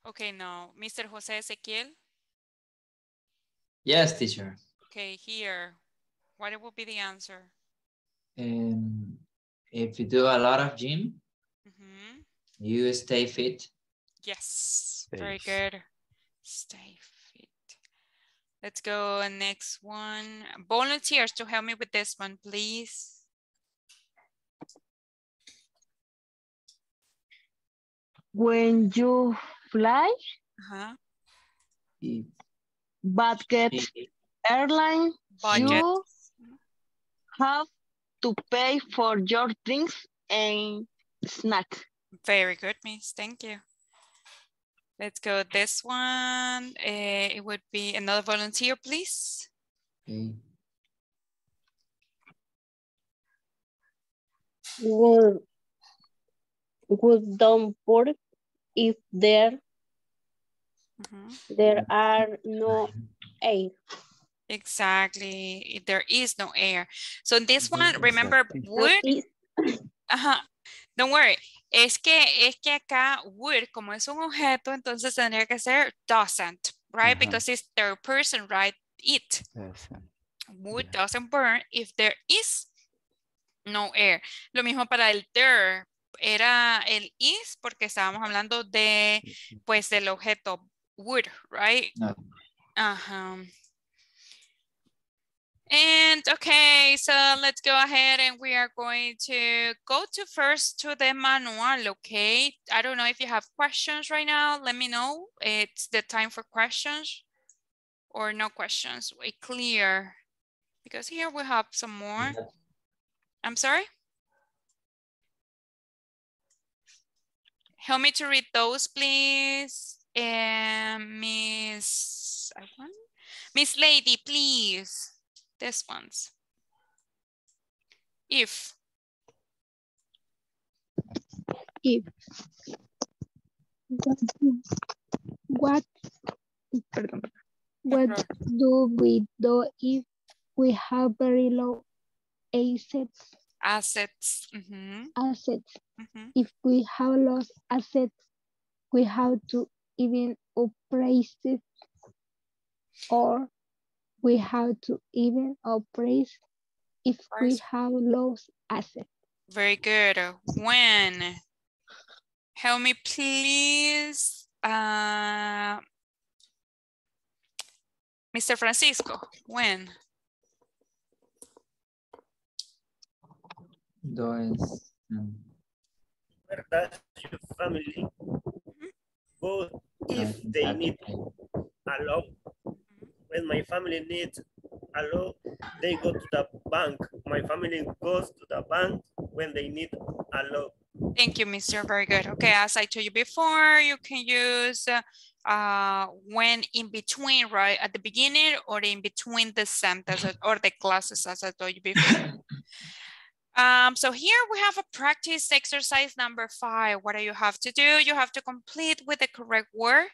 [SPEAKER 1] Okay, now, Mr. Jose Ezequiel?
[SPEAKER 10] Yes, teacher.
[SPEAKER 1] Okay, here. What will be the answer?
[SPEAKER 10] Um, if you do a lot of gym,
[SPEAKER 1] Mhm.
[SPEAKER 10] you stay fit.
[SPEAKER 1] Yes, very good. Stay fit. Let's go next one. Volunteers to help me with this one, please.
[SPEAKER 7] When you fly,
[SPEAKER 1] Uh-huh.
[SPEAKER 7] but get airline,
[SPEAKER 1] Budget.
[SPEAKER 7] you have to pay for your drinks and snack.
[SPEAKER 1] Very good, miss. Thank you. Let's go this one. Eh, it would be another volunteer, please.
[SPEAKER 10] Okay.
[SPEAKER 4] Would, would don't work if there there are no air.
[SPEAKER 1] Exactly. If There is no air. So this one, remember, would. Ajá. Don't worry. Es que, es que acá would, como es un objeto, entonces tendría que ser doesn't, right?
[SPEAKER 3] Ajá.
[SPEAKER 1] Because it's third person, right? It. Wood doesn't burn if there is no air. Lo mismo para el there. Era el is porque estábamos hablando de, pues, del objeto wood, right?
[SPEAKER 10] No.
[SPEAKER 1] Ajá. And okay, so let's go ahead and we are going to go to first to the manual, okay? I don't know if you have questions right now. Let me know. It's the time for questions or no questions. We clear because here we have some more. I'm sorry? Help me to read those, please. And Miss, I want, Miss Lady, please. This ones. If.
[SPEAKER 14] If What do, what, perdón, what do we do if we have very low assets?
[SPEAKER 1] Assets. mhm,
[SPEAKER 14] assets.
[SPEAKER 1] Mhm.
[SPEAKER 14] If we have lost assets, we have to even appraise it or we have to even appraise if we have lost assets.
[SPEAKER 1] Very good. When? Help me, please. Uh, Mr. Francisco, when?
[SPEAKER 10] Dois.
[SPEAKER 15] Where does your family go if they need a loan? When my family needs a loan, they go to the bank. My family goes to the bank when they need a loan.
[SPEAKER 1] Thank you, Mr. Very good. Okay, as I told you before, you can use uh, uh, when in between, right? At the beginning or in between the sentences or the classes, as I told you before. Um, so here we have a practice exercise number five. What do you have to do? You have to complete with the correct word.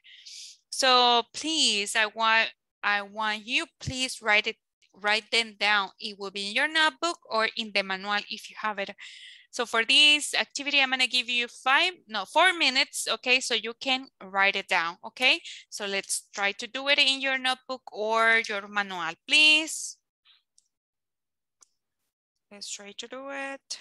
[SPEAKER 1] So please, I want I want you please write it write them down. It will be in your notebook or in the manual if you have it. So for this activity, I'm gonna give you five, no, four minutes, okay? So you can write it down, okay? So let's try to do it in your notebook or your manual, please. Let's try to do it.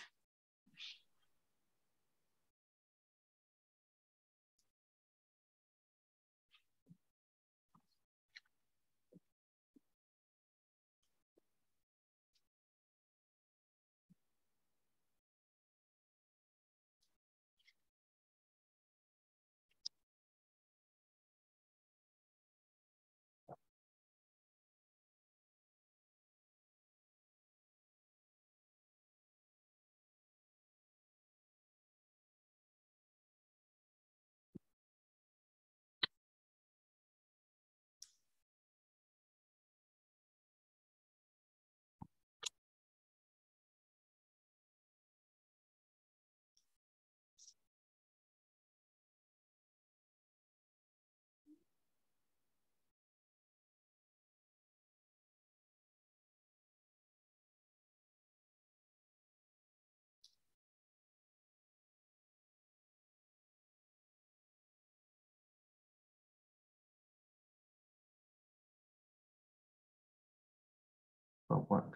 [SPEAKER 10] Forward.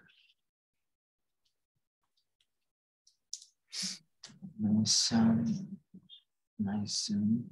[SPEAKER 10] Nice, um, nice. um,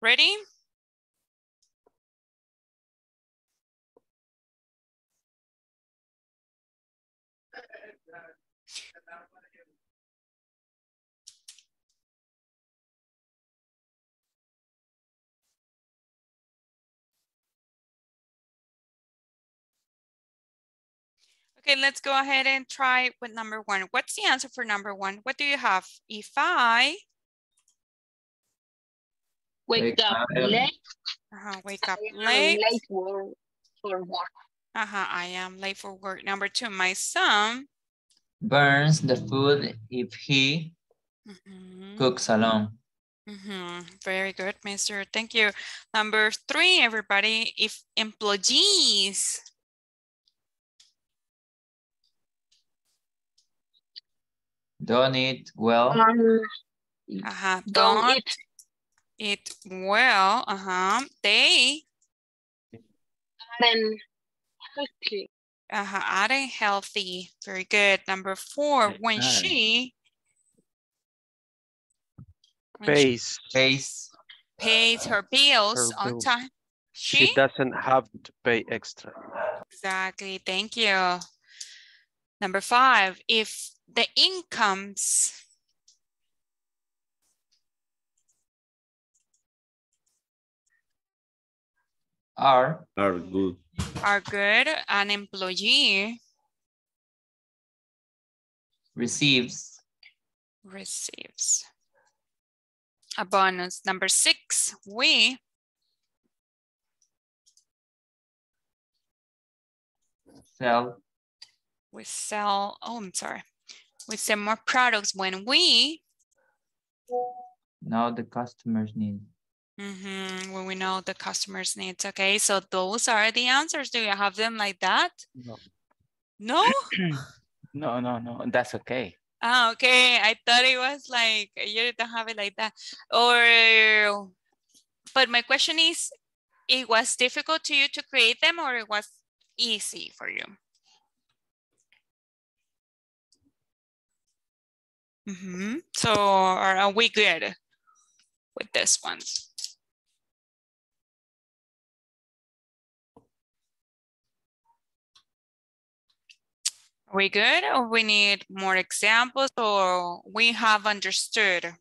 [SPEAKER 1] Ready? Okay, let's go ahead and try with number one. What's the answer for number one? What do you have? If I
[SPEAKER 7] Wake,
[SPEAKER 10] Wake
[SPEAKER 7] up
[SPEAKER 10] up.
[SPEAKER 7] late.
[SPEAKER 1] uh, wake up late,
[SPEAKER 7] late for, for work.
[SPEAKER 1] uh-huh, I am late for work. Number two, my son
[SPEAKER 10] Burns the food if he
[SPEAKER 1] Mhm.
[SPEAKER 10] cooks alone.
[SPEAKER 1] Mhm. Very good, mister. Thank you. Number three, everybody, if employees
[SPEAKER 10] Don't eat well.
[SPEAKER 7] Um,
[SPEAKER 1] uh-huh,
[SPEAKER 7] don't
[SPEAKER 1] don't
[SPEAKER 7] eat.
[SPEAKER 1] Eat well, uh-huh, they
[SPEAKER 7] Then healthy.
[SPEAKER 1] uh-huh, aren't healthy. Very good. Number four, when
[SPEAKER 3] Aye.
[SPEAKER 1] she she
[SPEAKER 11] Pays.
[SPEAKER 10] Pays.
[SPEAKER 1] pays her bills
[SPEAKER 11] Her
[SPEAKER 1] on
[SPEAKER 11] bills.
[SPEAKER 1] time.
[SPEAKER 11] She
[SPEAKER 1] She?
[SPEAKER 11] doesn't have to pay extra.
[SPEAKER 1] Exactly. Thank you. Number five, if the incomes
[SPEAKER 10] Are.
[SPEAKER 9] Are good.
[SPEAKER 1] are good, an employee.
[SPEAKER 10] Receives.
[SPEAKER 1] Receives. A bonus. Number six, we.
[SPEAKER 10] Sell.
[SPEAKER 1] We sell, oh, I'm sorry. We sell more products when we,
[SPEAKER 10] know the customer's need.
[SPEAKER 1] Mhm, when we know the customer's needs. Okay, so those are the answers. Do you have them like that?
[SPEAKER 3] No.
[SPEAKER 1] No?
[SPEAKER 3] No, no, no. That's okay.
[SPEAKER 1] Ah, okay. I thought it was like you don't have it like that. Or, but my question is, it was difficult to you to create them or it was easy for you? Mm-hmm. So are, are we good with this one? Are we good or we need more examples or we have understood?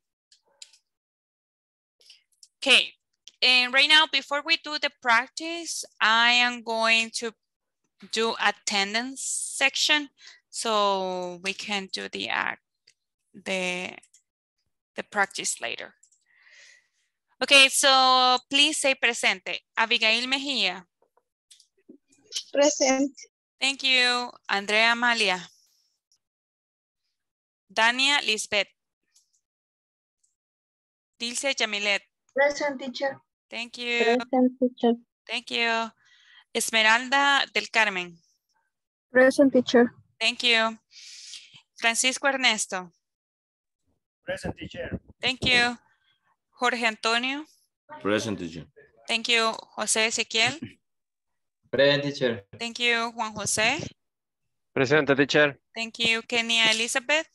[SPEAKER 1] Okay, and right now, before we do the practice, I am going to do attendance section so we can do the act, the, the practice later. Okay, so please say presente. Abigail Mejia.
[SPEAKER 2] Present.
[SPEAKER 1] Thank you. Andrea Amalia. Dania Lisbeth. Dilce Jamilet.
[SPEAKER 2] Present teacher.
[SPEAKER 1] Thank you.
[SPEAKER 4] Present teacher.
[SPEAKER 1] Thank you. Esmeralda del Carmen.
[SPEAKER 2] Present teacher.
[SPEAKER 1] Thank you. Francisco Ernesto.
[SPEAKER 15] Present teacher.
[SPEAKER 1] Thank you. Jorge Antonio.
[SPEAKER 9] Present teacher.
[SPEAKER 1] Thank you. José Ezequiel.
[SPEAKER 10] Present teacher.
[SPEAKER 1] Thank you. Juan José.
[SPEAKER 11] Presente, teacher.
[SPEAKER 1] Thank you. Kenia Elizabeth.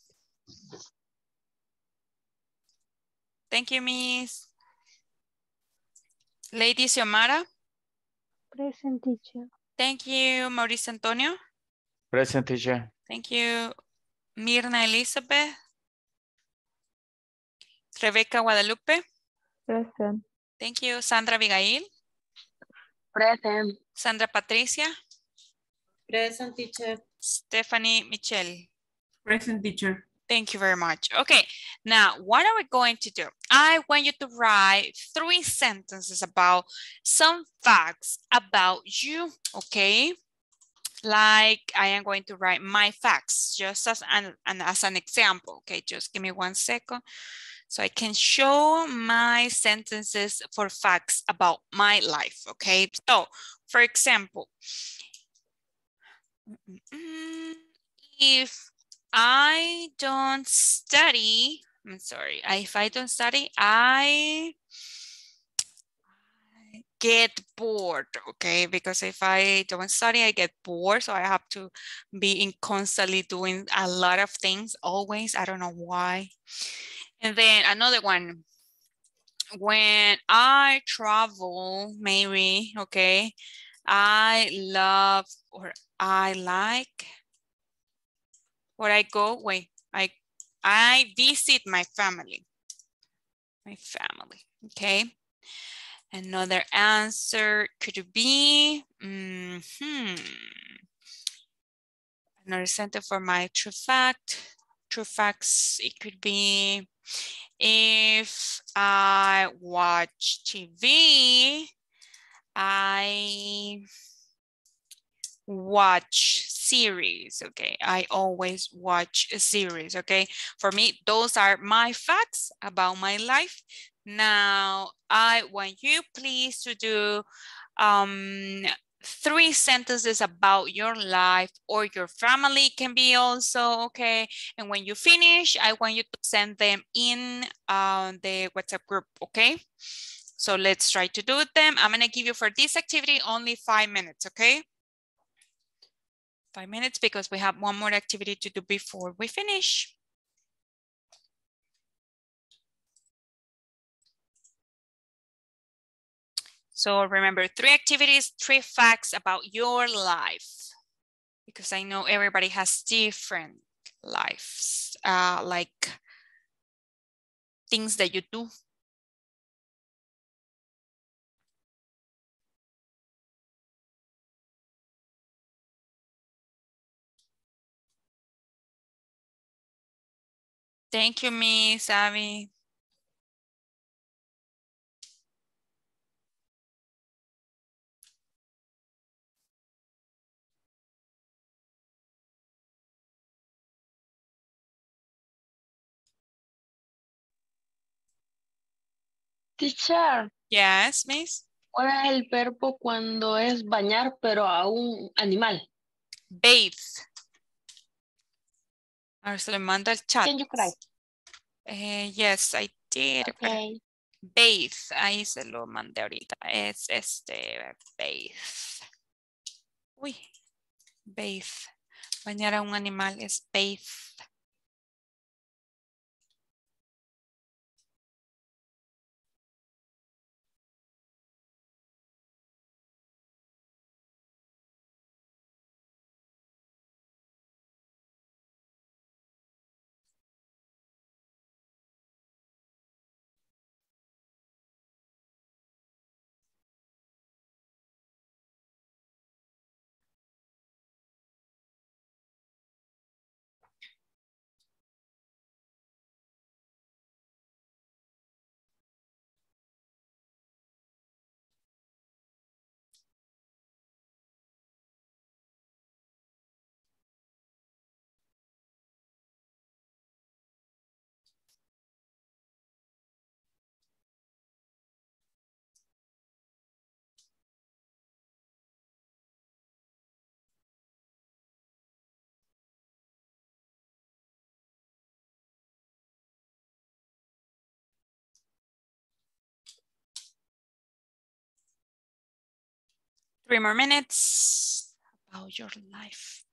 [SPEAKER 1] Thank you, Miss. Lady Xiomara.
[SPEAKER 14] Present teacher.
[SPEAKER 1] Thank you, Maurice Antonio.
[SPEAKER 3] Present teacher.
[SPEAKER 1] Thank you, Mirna Elizabeth. Rebecca Guadalupe.
[SPEAKER 5] Present.
[SPEAKER 1] Thank you, Sandra Abigail.
[SPEAKER 7] Present.
[SPEAKER 1] Sandra Patricia.
[SPEAKER 13] Present teacher.
[SPEAKER 1] Stephanie Michelle.
[SPEAKER 6] Present teacher.
[SPEAKER 1] Thank you very much. Okay, now what are we going to do? I want you to write three sentences about some facts about you, okay? Like I am going to write my facts just as an, an as an example. Okay, just give me one second so I can show my sentences for facts about my life. Okay, so for example, if I don't study, I'm sorry, if I don't study, I get bored, okay? Because if I don't study, I get bored. So I have to be in constantly doing a lot of things always. I don't know why. And then another one, when I travel, maybe, okay, I love or I like or I go, wait, I, I visit my family, my family, okay? Another answer could be, hmm, Another sentence for my true fact. True facts, it could be if I watch TV, I watch series, okay? I always watch a series, okay? For me, those are my facts about my life. Now, I want you please to do um, three sentences about your life or your family can be also okay. And when you finish, I want you to send them in uh, the WhatsApp group, okay? So let's try to do them. I'm gonna give you for this activity only five minutes, okay? Five minutes because we have one more activity to do before we finish. So remember three activities, three facts about your life. Because I know everybody has different lives, uh, like things that you do. Thank you, Miss Abby.
[SPEAKER 7] Teacher,
[SPEAKER 1] Yes, Miss.
[SPEAKER 7] ¿cuál es el verbo cuando es bañar, pero a un animal?
[SPEAKER 1] Bathe. A ver, se le mando al chat.
[SPEAKER 7] Can you cry?
[SPEAKER 1] Eh, yes, I did.
[SPEAKER 7] Okay.
[SPEAKER 1] Bathe, ahí se lo mandé ahorita. Es este, bathe. Uy, bathe. Bañar a un animal es bathe. Three more minutes about your life.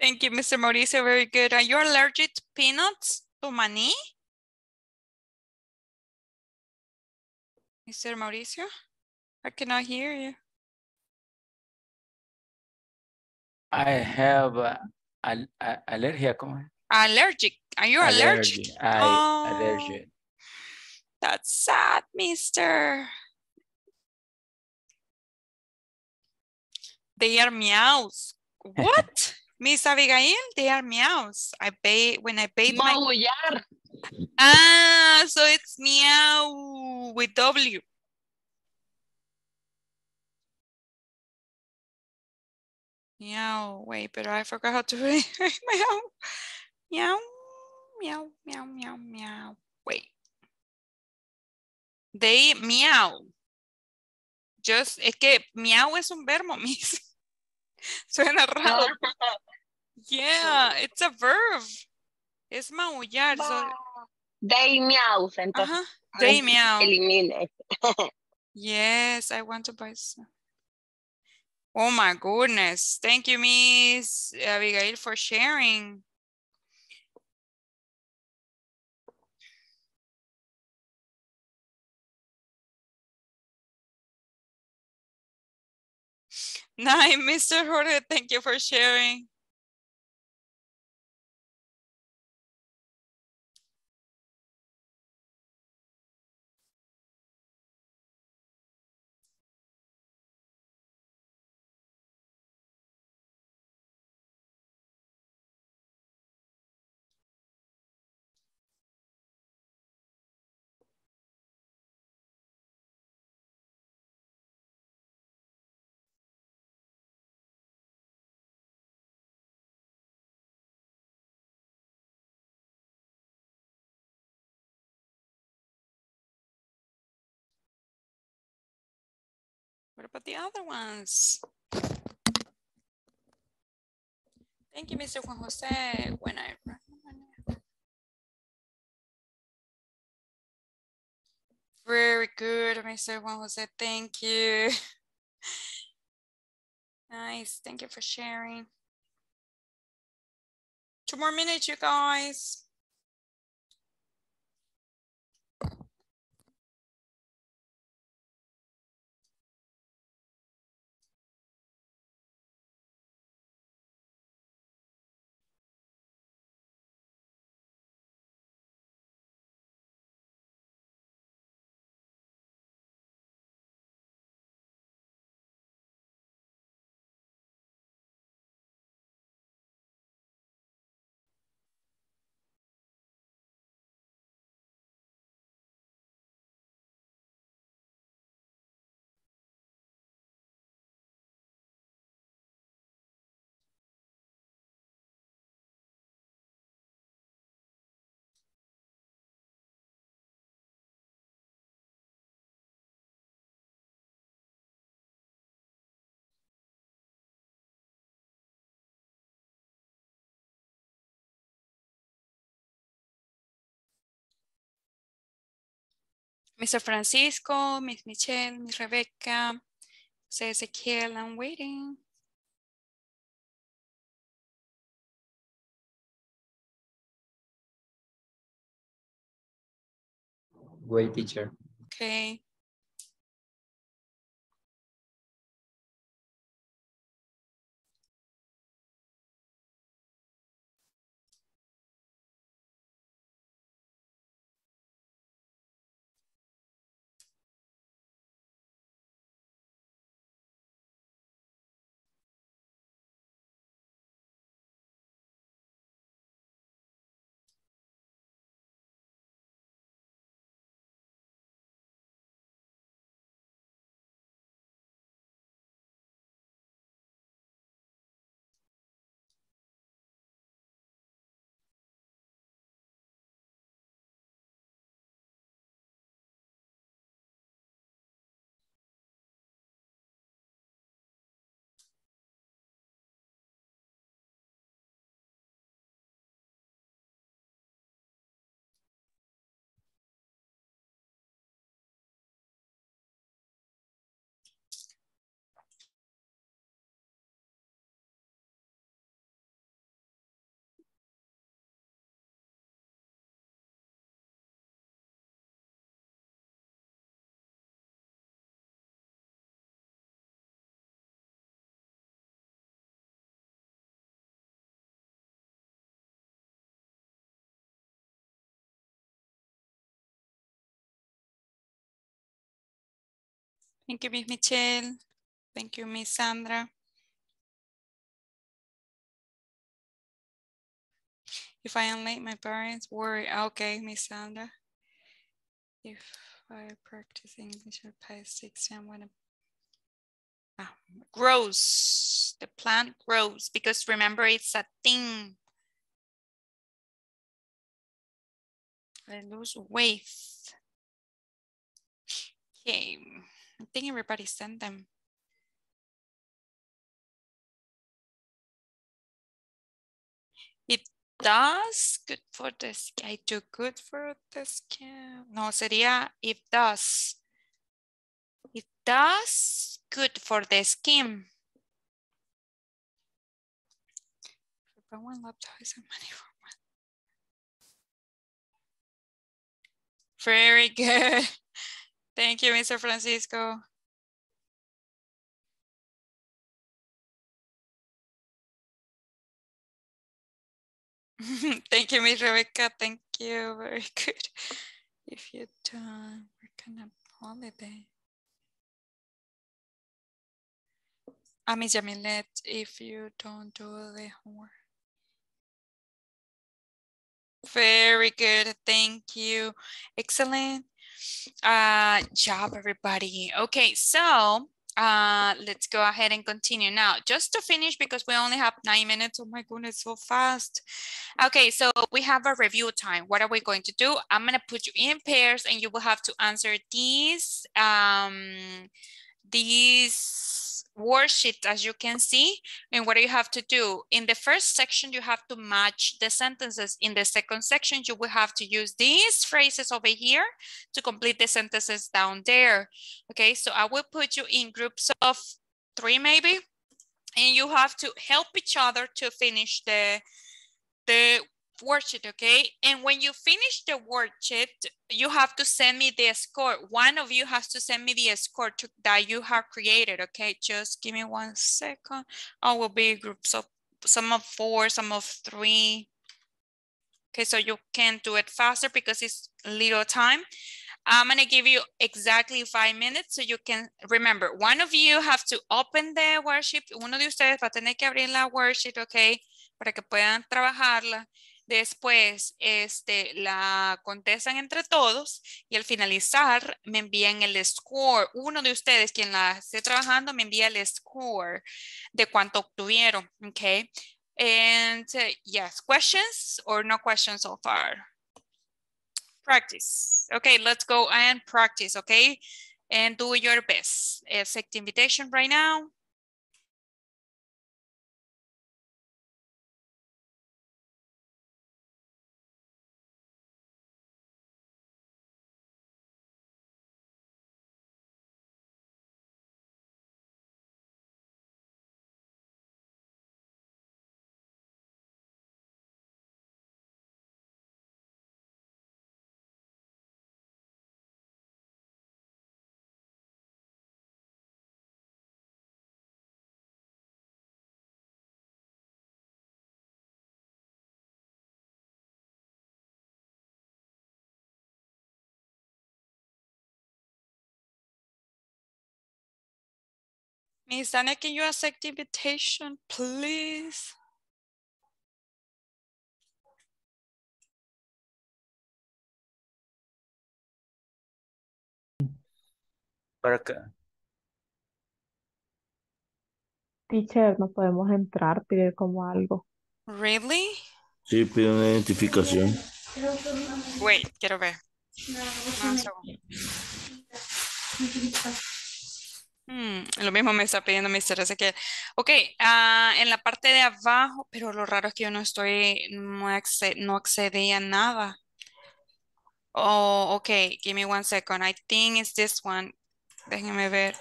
[SPEAKER 1] Thank you, Mr. Mauricio. Very good. Are you allergic to peanuts? To maní? Mr. Mauricio, I cannot hear you.
[SPEAKER 3] I have uh, al a- alergia.
[SPEAKER 1] Allergic. Are you allergic?
[SPEAKER 3] I,
[SPEAKER 1] Oh.
[SPEAKER 3] allergic.
[SPEAKER 1] That's sad, mister. They are meows. What? Miss Abigail, they are meows. I bathe when I bathe my
[SPEAKER 7] Maullar.
[SPEAKER 1] Ah, so it's meow with W. Meow. Wait, but I forgot how to read meow. Meow. Meow, meow, meow, meow. Wait. They meow. Just, es que meow es un verbo, mis. Suena raro. Yeah, it's a verb. Es maullar. so-
[SPEAKER 7] They meows, entonces.
[SPEAKER 1] Ajá, they meow.
[SPEAKER 7] Elimine.
[SPEAKER 1] Yes, I want to buy some. Oh my goodness. Thank you, Miss Abigail, for sharing. Nice, Mr. Jorge. Thank you for sharing. About the other ones? Thank you, Mr. Juan Jose. When I Very good, Mr. Juan Jose. Thank you. Nice. Thank you for sharing. Two more minutes, you guys. Mr. Francisco, Miss Michelle, Miss Rebecca, Jose Ezequiel, I'm waiting.
[SPEAKER 10] Wait, teacher.
[SPEAKER 1] Okay. Thank you, Miss Michelle. Thank you, Miss Sandra. If I am late, my parents worry. Okay, Miss Sandra. If I practice English at past I'm gonna ah, grows. The plant grows because remember it's a thing. I lose weight. Okay, I think everybody sent them. It does good for the skin. I do good for the skin. No, sería it does. It does good for the skin. One laptop is a money for one. Very good. Thank you, Mr. Francisco. Thank you, Miss Rebecca. Thank you. Very good. If you don't work on a holiday. Ah, Miss Jamilet, if you don't do the homework. Very good. Thank you. Excellent uh, job, everybody. Okay, so uh, let's go ahead and continue now. Just to finish, because we only have nine minutes. Oh my goodness, so fast. Okay, so we have a review time. What are we going to do? I'm going to put you in pairs and you will have to answer these, um, these worksheet as you can see and what do you have to do in the first section you have to match the sentences. In the second section you will have to use these phrases over here to complete the sentences down there. Okay so i will put you in groups of three maybe and you have to help each other to finish the the worksheet, okay? And when you finish the worksheet, you have to send me the score. One of you has to send me the score to, that you have created, okay? Just give me one second. I will be groups of some of four, some of three. Okay, so you can do it faster because it's little time. I'm gonna give you exactly five minutes so you can remember. One of you have to open the worksheet. Uno de ustedes va a tener que abrir la worksheet, okay? Para que puedan trabajarla. Después, este, la contestan entre todos y al finalizar me envían el score. Uno de ustedes, quien la esté trabajando, me envía el score de cuánto obtuvieron. Okay. And yes, questions or no questions so far? Practice. Okay, let's go and practice. Okay. And do your best. Accept invitation right now. Miss Dana, can you accept invitation, please?
[SPEAKER 3] Para que,
[SPEAKER 5] Teacher, no podemos entrar, pedir como algo.
[SPEAKER 1] Really?
[SPEAKER 9] Sí, pide una identificación.
[SPEAKER 1] Wait, quiero ver. Un segundo. Hmm, lo mismo me está pidiendo Mr. Ezequiel. Ok, ah, en la parte de abajo, pero lo raro es que yo no estoy, no, acce- no accedí a nada. Oh, ok, give me one second. I think it's this one. Déjenme ver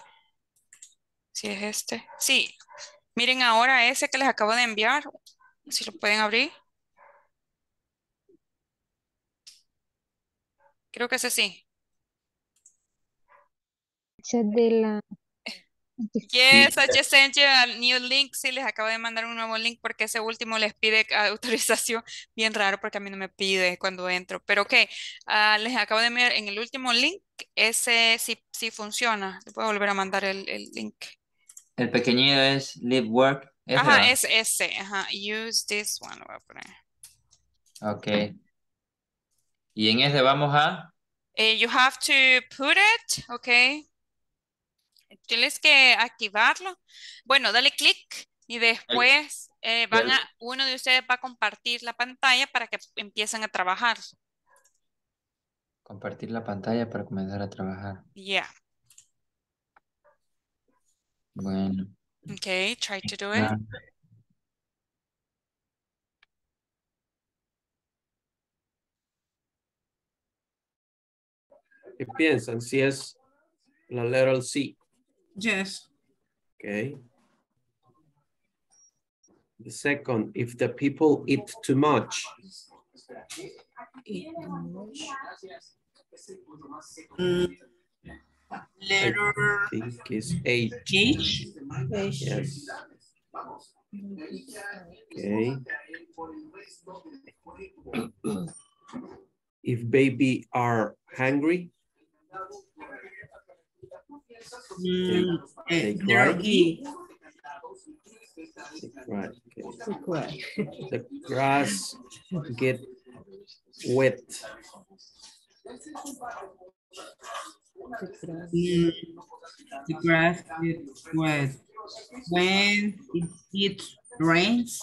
[SPEAKER 1] si es este. Sí, miren ahora ese que les acabo de enviar. Si lo pueden abrir. Creo que ese sí.
[SPEAKER 14] De la
[SPEAKER 1] Yes, I just sent you a new link. Sí, les acabo de mandar un nuevo link porque ese último les pide autorización. Bien raro porque a mí no me pide cuando entro. Pero ok, ah, les acabo de enviar en el último link. Ese sí, sí funciona. Les puedo volver a mandar el, el link.
[SPEAKER 10] El pequeñito es live work. va.
[SPEAKER 1] Ajá, es ese. Ajá, use this one. lo voy a poner.
[SPEAKER 10] Ok. Y en ese vamos a...
[SPEAKER 1] Eh, you have to put it, ok. Tienes que activarlo. Bueno, dale clic y después eh, van a, uno de ustedes va a compartir la pantalla para que empiecen a trabajar.
[SPEAKER 10] Compartir la pantalla para comenzar a trabajar.
[SPEAKER 1] Yeah.
[SPEAKER 10] Bueno.
[SPEAKER 1] Okay, try to do it.
[SPEAKER 11] ¿Qué piensan? Si es la letter C.
[SPEAKER 6] Yes.
[SPEAKER 11] Okay. The second, if the people eat too much.
[SPEAKER 6] Mm,
[SPEAKER 11] I
[SPEAKER 6] letter
[SPEAKER 11] think it's H.
[SPEAKER 6] H.
[SPEAKER 11] Yes. Okay. If baby are hungry,
[SPEAKER 6] Mm,
[SPEAKER 11] they
[SPEAKER 6] there
[SPEAKER 11] cry. Right. Okay. The grass get wet.
[SPEAKER 6] The grass is wet. When it, it rains,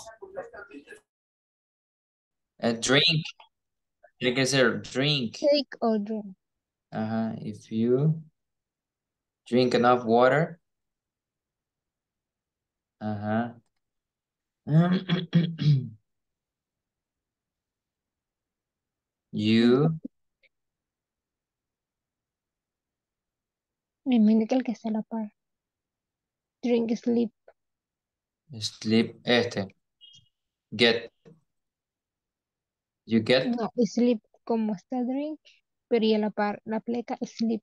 [SPEAKER 10] A drink. Tiene que ser drink.
[SPEAKER 14] Take or drink.
[SPEAKER 10] Ajá. If you drink enough water. Uh-huh. You
[SPEAKER 14] Me imagino que el que a la par. Drink, sleep.
[SPEAKER 10] sleep. Este. Get. You get.
[SPEAKER 14] No, sleep como está drink, pero y a la par, la pleca, sleep.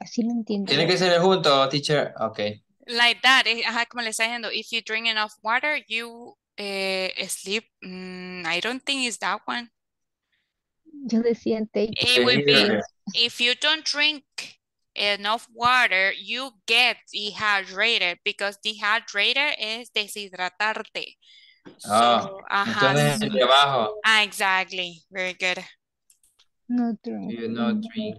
[SPEAKER 14] Así lo entiendo.
[SPEAKER 10] Tiene que ser junto, teacher. Ok.
[SPEAKER 1] Like that, ajá, como le está diciendo, if you drink enough water, you eh, sleep. Mm, I don't think it's that one.
[SPEAKER 14] Yo decía take.
[SPEAKER 1] It would be, if you don't drink enough water, you get dehydrated because dehydrated es deshidratarte.
[SPEAKER 10] Ah,
[SPEAKER 1] So, ajá.
[SPEAKER 10] entonces de abajo.
[SPEAKER 1] Ah, exactly. Very good.
[SPEAKER 14] No drink.
[SPEAKER 10] You not drink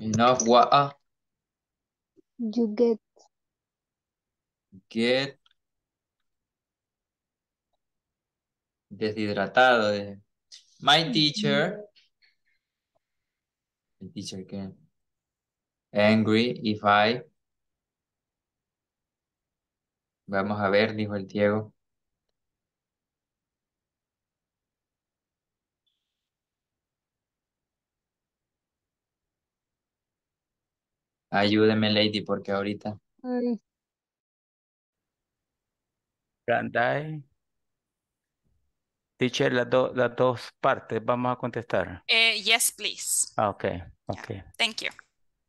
[SPEAKER 10] enough water.
[SPEAKER 14] You get
[SPEAKER 10] Get deshidratado. eh. My teacher. My teacher que angry if I. Vamos a ver, dijo el Diego. Ayúdeme, lady, porque ahorita.
[SPEAKER 14] Ay.
[SPEAKER 3] Teacher, las, do- las dos partes, vamos a contestar.
[SPEAKER 1] Eh, yes, please.
[SPEAKER 3] Ah, ok, ok.
[SPEAKER 1] Thank you.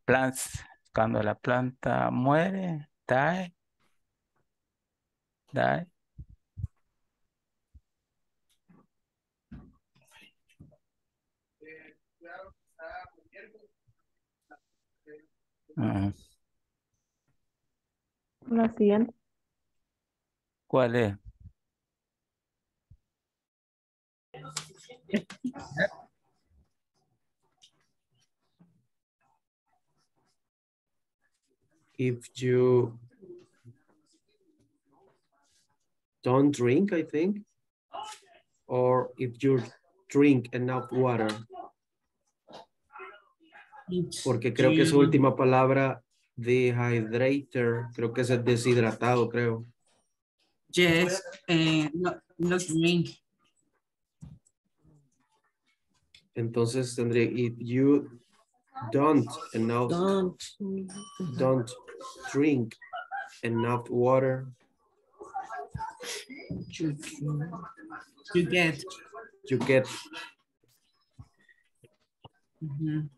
[SPEAKER 3] Plants, cuando la planta muere, die. Die. Ujú.
[SPEAKER 5] La siguiente.
[SPEAKER 3] ¿Cuál es?
[SPEAKER 11] If you don't drink, I think, or if you drink enough water. Porque creo que su última palabra, dehydrator, creo que es el deshidratado, creo.
[SPEAKER 6] Yes, eh, no.
[SPEAKER 11] Entonces tendría, if you don't enough,
[SPEAKER 13] Don't.
[SPEAKER 11] don't drink enough water,
[SPEAKER 6] You, you get.
[SPEAKER 11] you get
[SPEAKER 6] Mhm.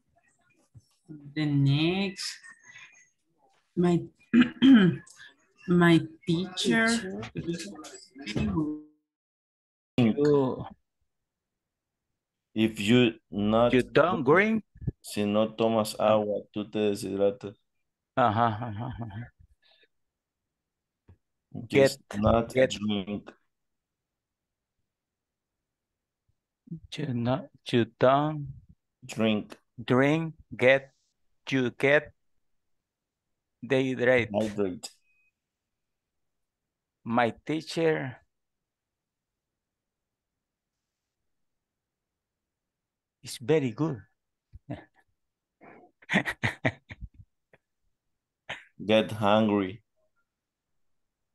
[SPEAKER 6] The next, my my teacher.
[SPEAKER 3] You,
[SPEAKER 9] If you not
[SPEAKER 3] you don't drink.
[SPEAKER 9] si no tomas agua, tú te deshidratas.
[SPEAKER 3] Ajá, ajá, ajá.
[SPEAKER 9] Just
[SPEAKER 3] Get-
[SPEAKER 9] not
[SPEAKER 3] get-
[SPEAKER 9] drink.
[SPEAKER 3] You not, you don't
[SPEAKER 9] Drink.
[SPEAKER 3] drink, get, you get dehydrated.
[SPEAKER 9] Hydrate.
[SPEAKER 3] My teacher is very good.
[SPEAKER 9] Get hungry.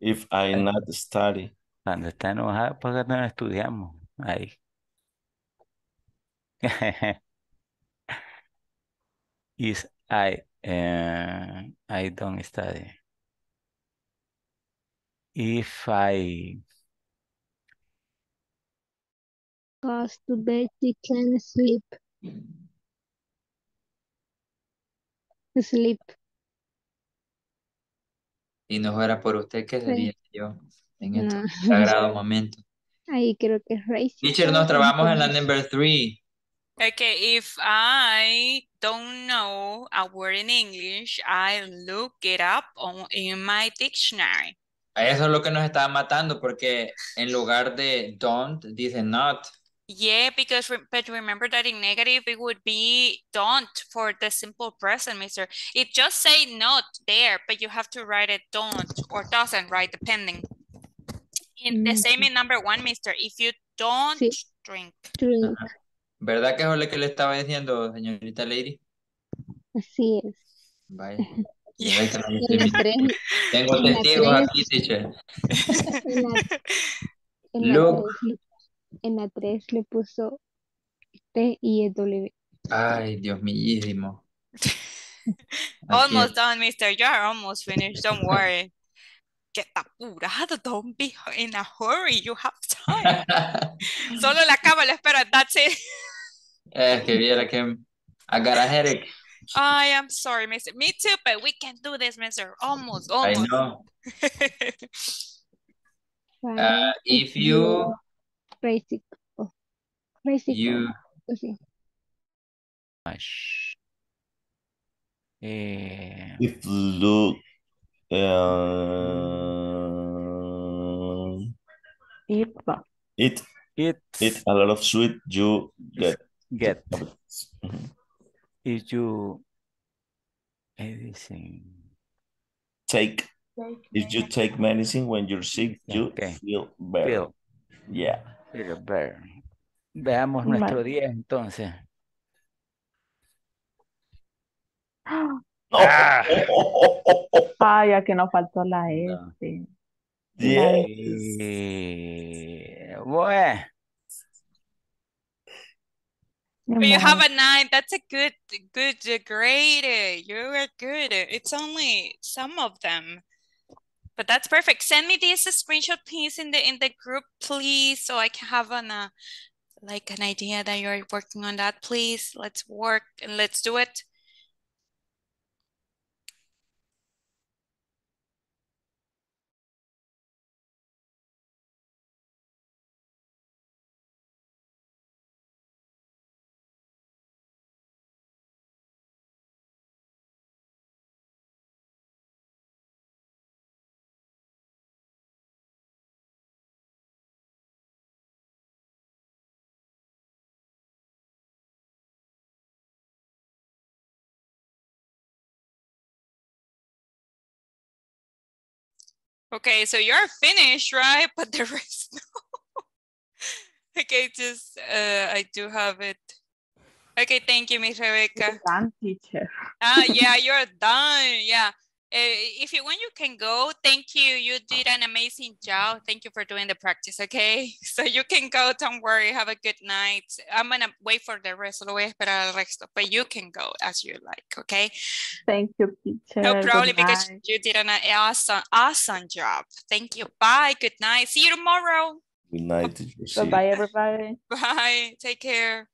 [SPEAKER 9] If I not study.
[SPEAKER 3] Cuando está enojado, porque no estudiamos. Ahí. is I uh, I don't study. If I
[SPEAKER 14] Goes to bed, you can sleep. Sleep.
[SPEAKER 10] Si no fuera por usted, ¿qué
[SPEAKER 14] Sí.
[SPEAKER 10] sería yo en este
[SPEAKER 14] No.
[SPEAKER 10] sagrado momento?
[SPEAKER 14] Ahí creo que es racist.
[SPEAKER 10] Teacher, nos trabamos en la number three.
[SPEAKER 1] Okay, if I don't know a word in English, I look it up on, in my dictionary.
[SPEAKER 10] A eso es lo que nos estaba matando, porque en lugar de don't, dice not.
[SPEAKER 1] Yeah, because re- but remember that in negative it would be don't for the simple present, mister. It just say not there, but you have to write it don't or doesn't, right? Depending. In the
[SPEAKER 14] Mm,
[SPEAKER 1] same in number one, mister. If you don't
[SPEAKER 14] Sí.
[SPEAKER 1] drink.
[SPEAKER 14] Drink.
[SPEAKER 10] ¿Verdad que es lo que le estaba diciendo, señorita Lady?
[SPEAKER 14] Así es.
[SPEAKER 10] Vaya. Ya ve que no me
[SPEAKER 14] En
[SPEAKER 10] estoy
[SPEAKER 14] la
[SPEAKER 10] mintiendo.
[SPEAKER 14] tres,
[SPEAKER 10] Tengo
[SPEAKER 14] en la
[SPEAKER 10] testigos
[SPEAKER 14] tres,
[SPEAKER 10] aquí, teacher.
[SPEAKER 14] en la, en la
[SPEAKER 10] Look.
[SPEAKER 14] tres, le- en la tres le puso T y E W.
[SPEAKER 10] Ay, Dios míísimo. Aquí
[SPEAKER 1] Almost done, mister. You are almost finished. Don't worry. Get apurado. Don't be in a hurry. You have time. Solo la cámara espera. That's it.
[SPEAKER 10] Es que viera que I got a headache.
[SPEAKER 1] I am sorry, mister. Me too, but we can do this, mister. Almost,
[SPEAKER 10] I
[SPEAKER 1] almost.
[SPEAKER 10] know.
[SPEAKER 14] Fine.
[SPEAKER 10] Uh, if you,
[SPEAKER 14] Basic. Basic.
[SPEAKER 10] you,
[SPEAKER 14] sí.
[SPEAKER 3] Eh,
[SPEAKER 9] If look, uh,
[SPEAKER 5] Eat va.
[SPEAKER 9] eat,
[SPEAKER 3] it
[SPEAKER 9] eat a lot of sweet, you get
[SPEAKER 3] get
[SPEAKER 9] diabetes. Mhm.
[SPEAKER 3] if you medicine.
[SPEAKER 9] Take, if you take medicine when you're sick, you
[SPEAKER 3] Okay.
[SPEAKER 9] feel better.
[SPEAKER 3] Feel
[SPEAKER 9] Yeah.
[SPEAKER 3] feel better. Veamos nuestro 10 entonces.
[SPEAKER 9] Ah.
[SPEAKER 5] Ay, aquí nos faltó la
[SPEAKER 3] No.
[SPEAKER 5] S.
[SPEAKER 9] Yeah.
[SPEAKER 3] Eh, bueno,
[SPEAKER 1] you have a nine. That's a good, good grade. You are good. It's only some of them, but that's perfect. Send me this screenshot, please, in the in the group, please, so I can have an uh, like an idea that you're working on that. Please, let's work and let's do it. Okay, so you're finished, right? But the rest, no. Okay, just uh, I do have it. Okay, thank you, Miss Rebecca.
[SPEAKER 5] Done, teacher.
[SPEAKER 1] Ah, yeah, you're done. Yeah. Uh, if you want, you can go. Thank you. You did an amazing job. Thank you for doing the practice. Okay. So you can go. Don't worry. Have a good night. I'm going to wait for the rest. Lo voy a esperar al resto. But you can go as you like. Okay.
[SPEAKER 5] Thank you, teacher.
[SPEAKER 1] No problem
[SPEAKER 5] Good
[SPEAKER 1] because you did an awesome, awesome job. Thank you. Bye. Good night. See you tomorrow.
[SPEAKER 9] Good night, teacher. See you.
[SPEAKER 5] Bye-bye, everybody.
[SPEAKER 1] Bye. Take care.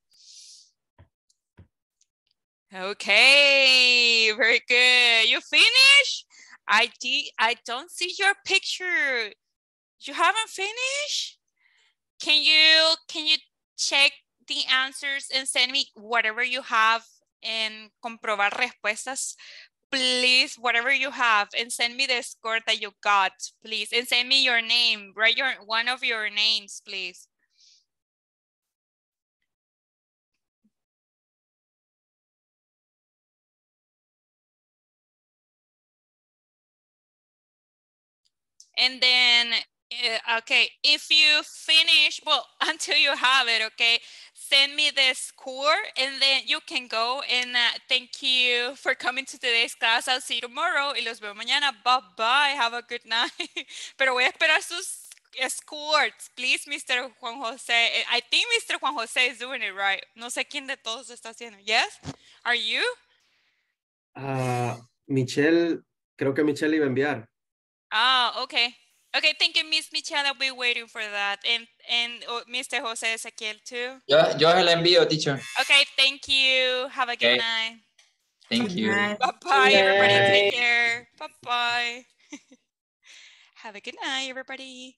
[SPEAKER 1] Okay, very good. You finish? I did, I don't see your picture. You haven't finished? Can you can you check the answers and send me whatever you have and comprobar respuestas? Please, whatever you have, and send me the score that you got, please. And send me your name. Write your one of your names, please. And then, uh, okay, if you finish, well, until you have it, okay, send me the score and then you can go. And uh, thank you for coming to today's class. I'll see you tomorrow y los veo mañana. Bye bye. Have a good night. Pero voy a esperar sus scores, please, Mr. Juan Jose. I think Mr. Juan Jose is doing it right. No sé quién de todos está haciendo. Yes? Are you?
[SPEAKER 11] Ah, Michelle, creo que Michelle iba a enviar.
[SPEAKER 1] Ah, okay. Okay, thank you, Miss Michelle. I'll be waiting for that. And and oh, Mr. Jose Ezequiel too.
[SPEAKER 10] Yo, yo se la envío, teacher.
[SPEAKER 1] Okay, thank you. Have a good
[SPEAKER 10] Okay.
[SPEAKER 1] night.
[SPEAKER 10] Thank you.
[SPEAKER 1] Bye bye, everybody. Take care. Bye bye. Have a good night, everybody.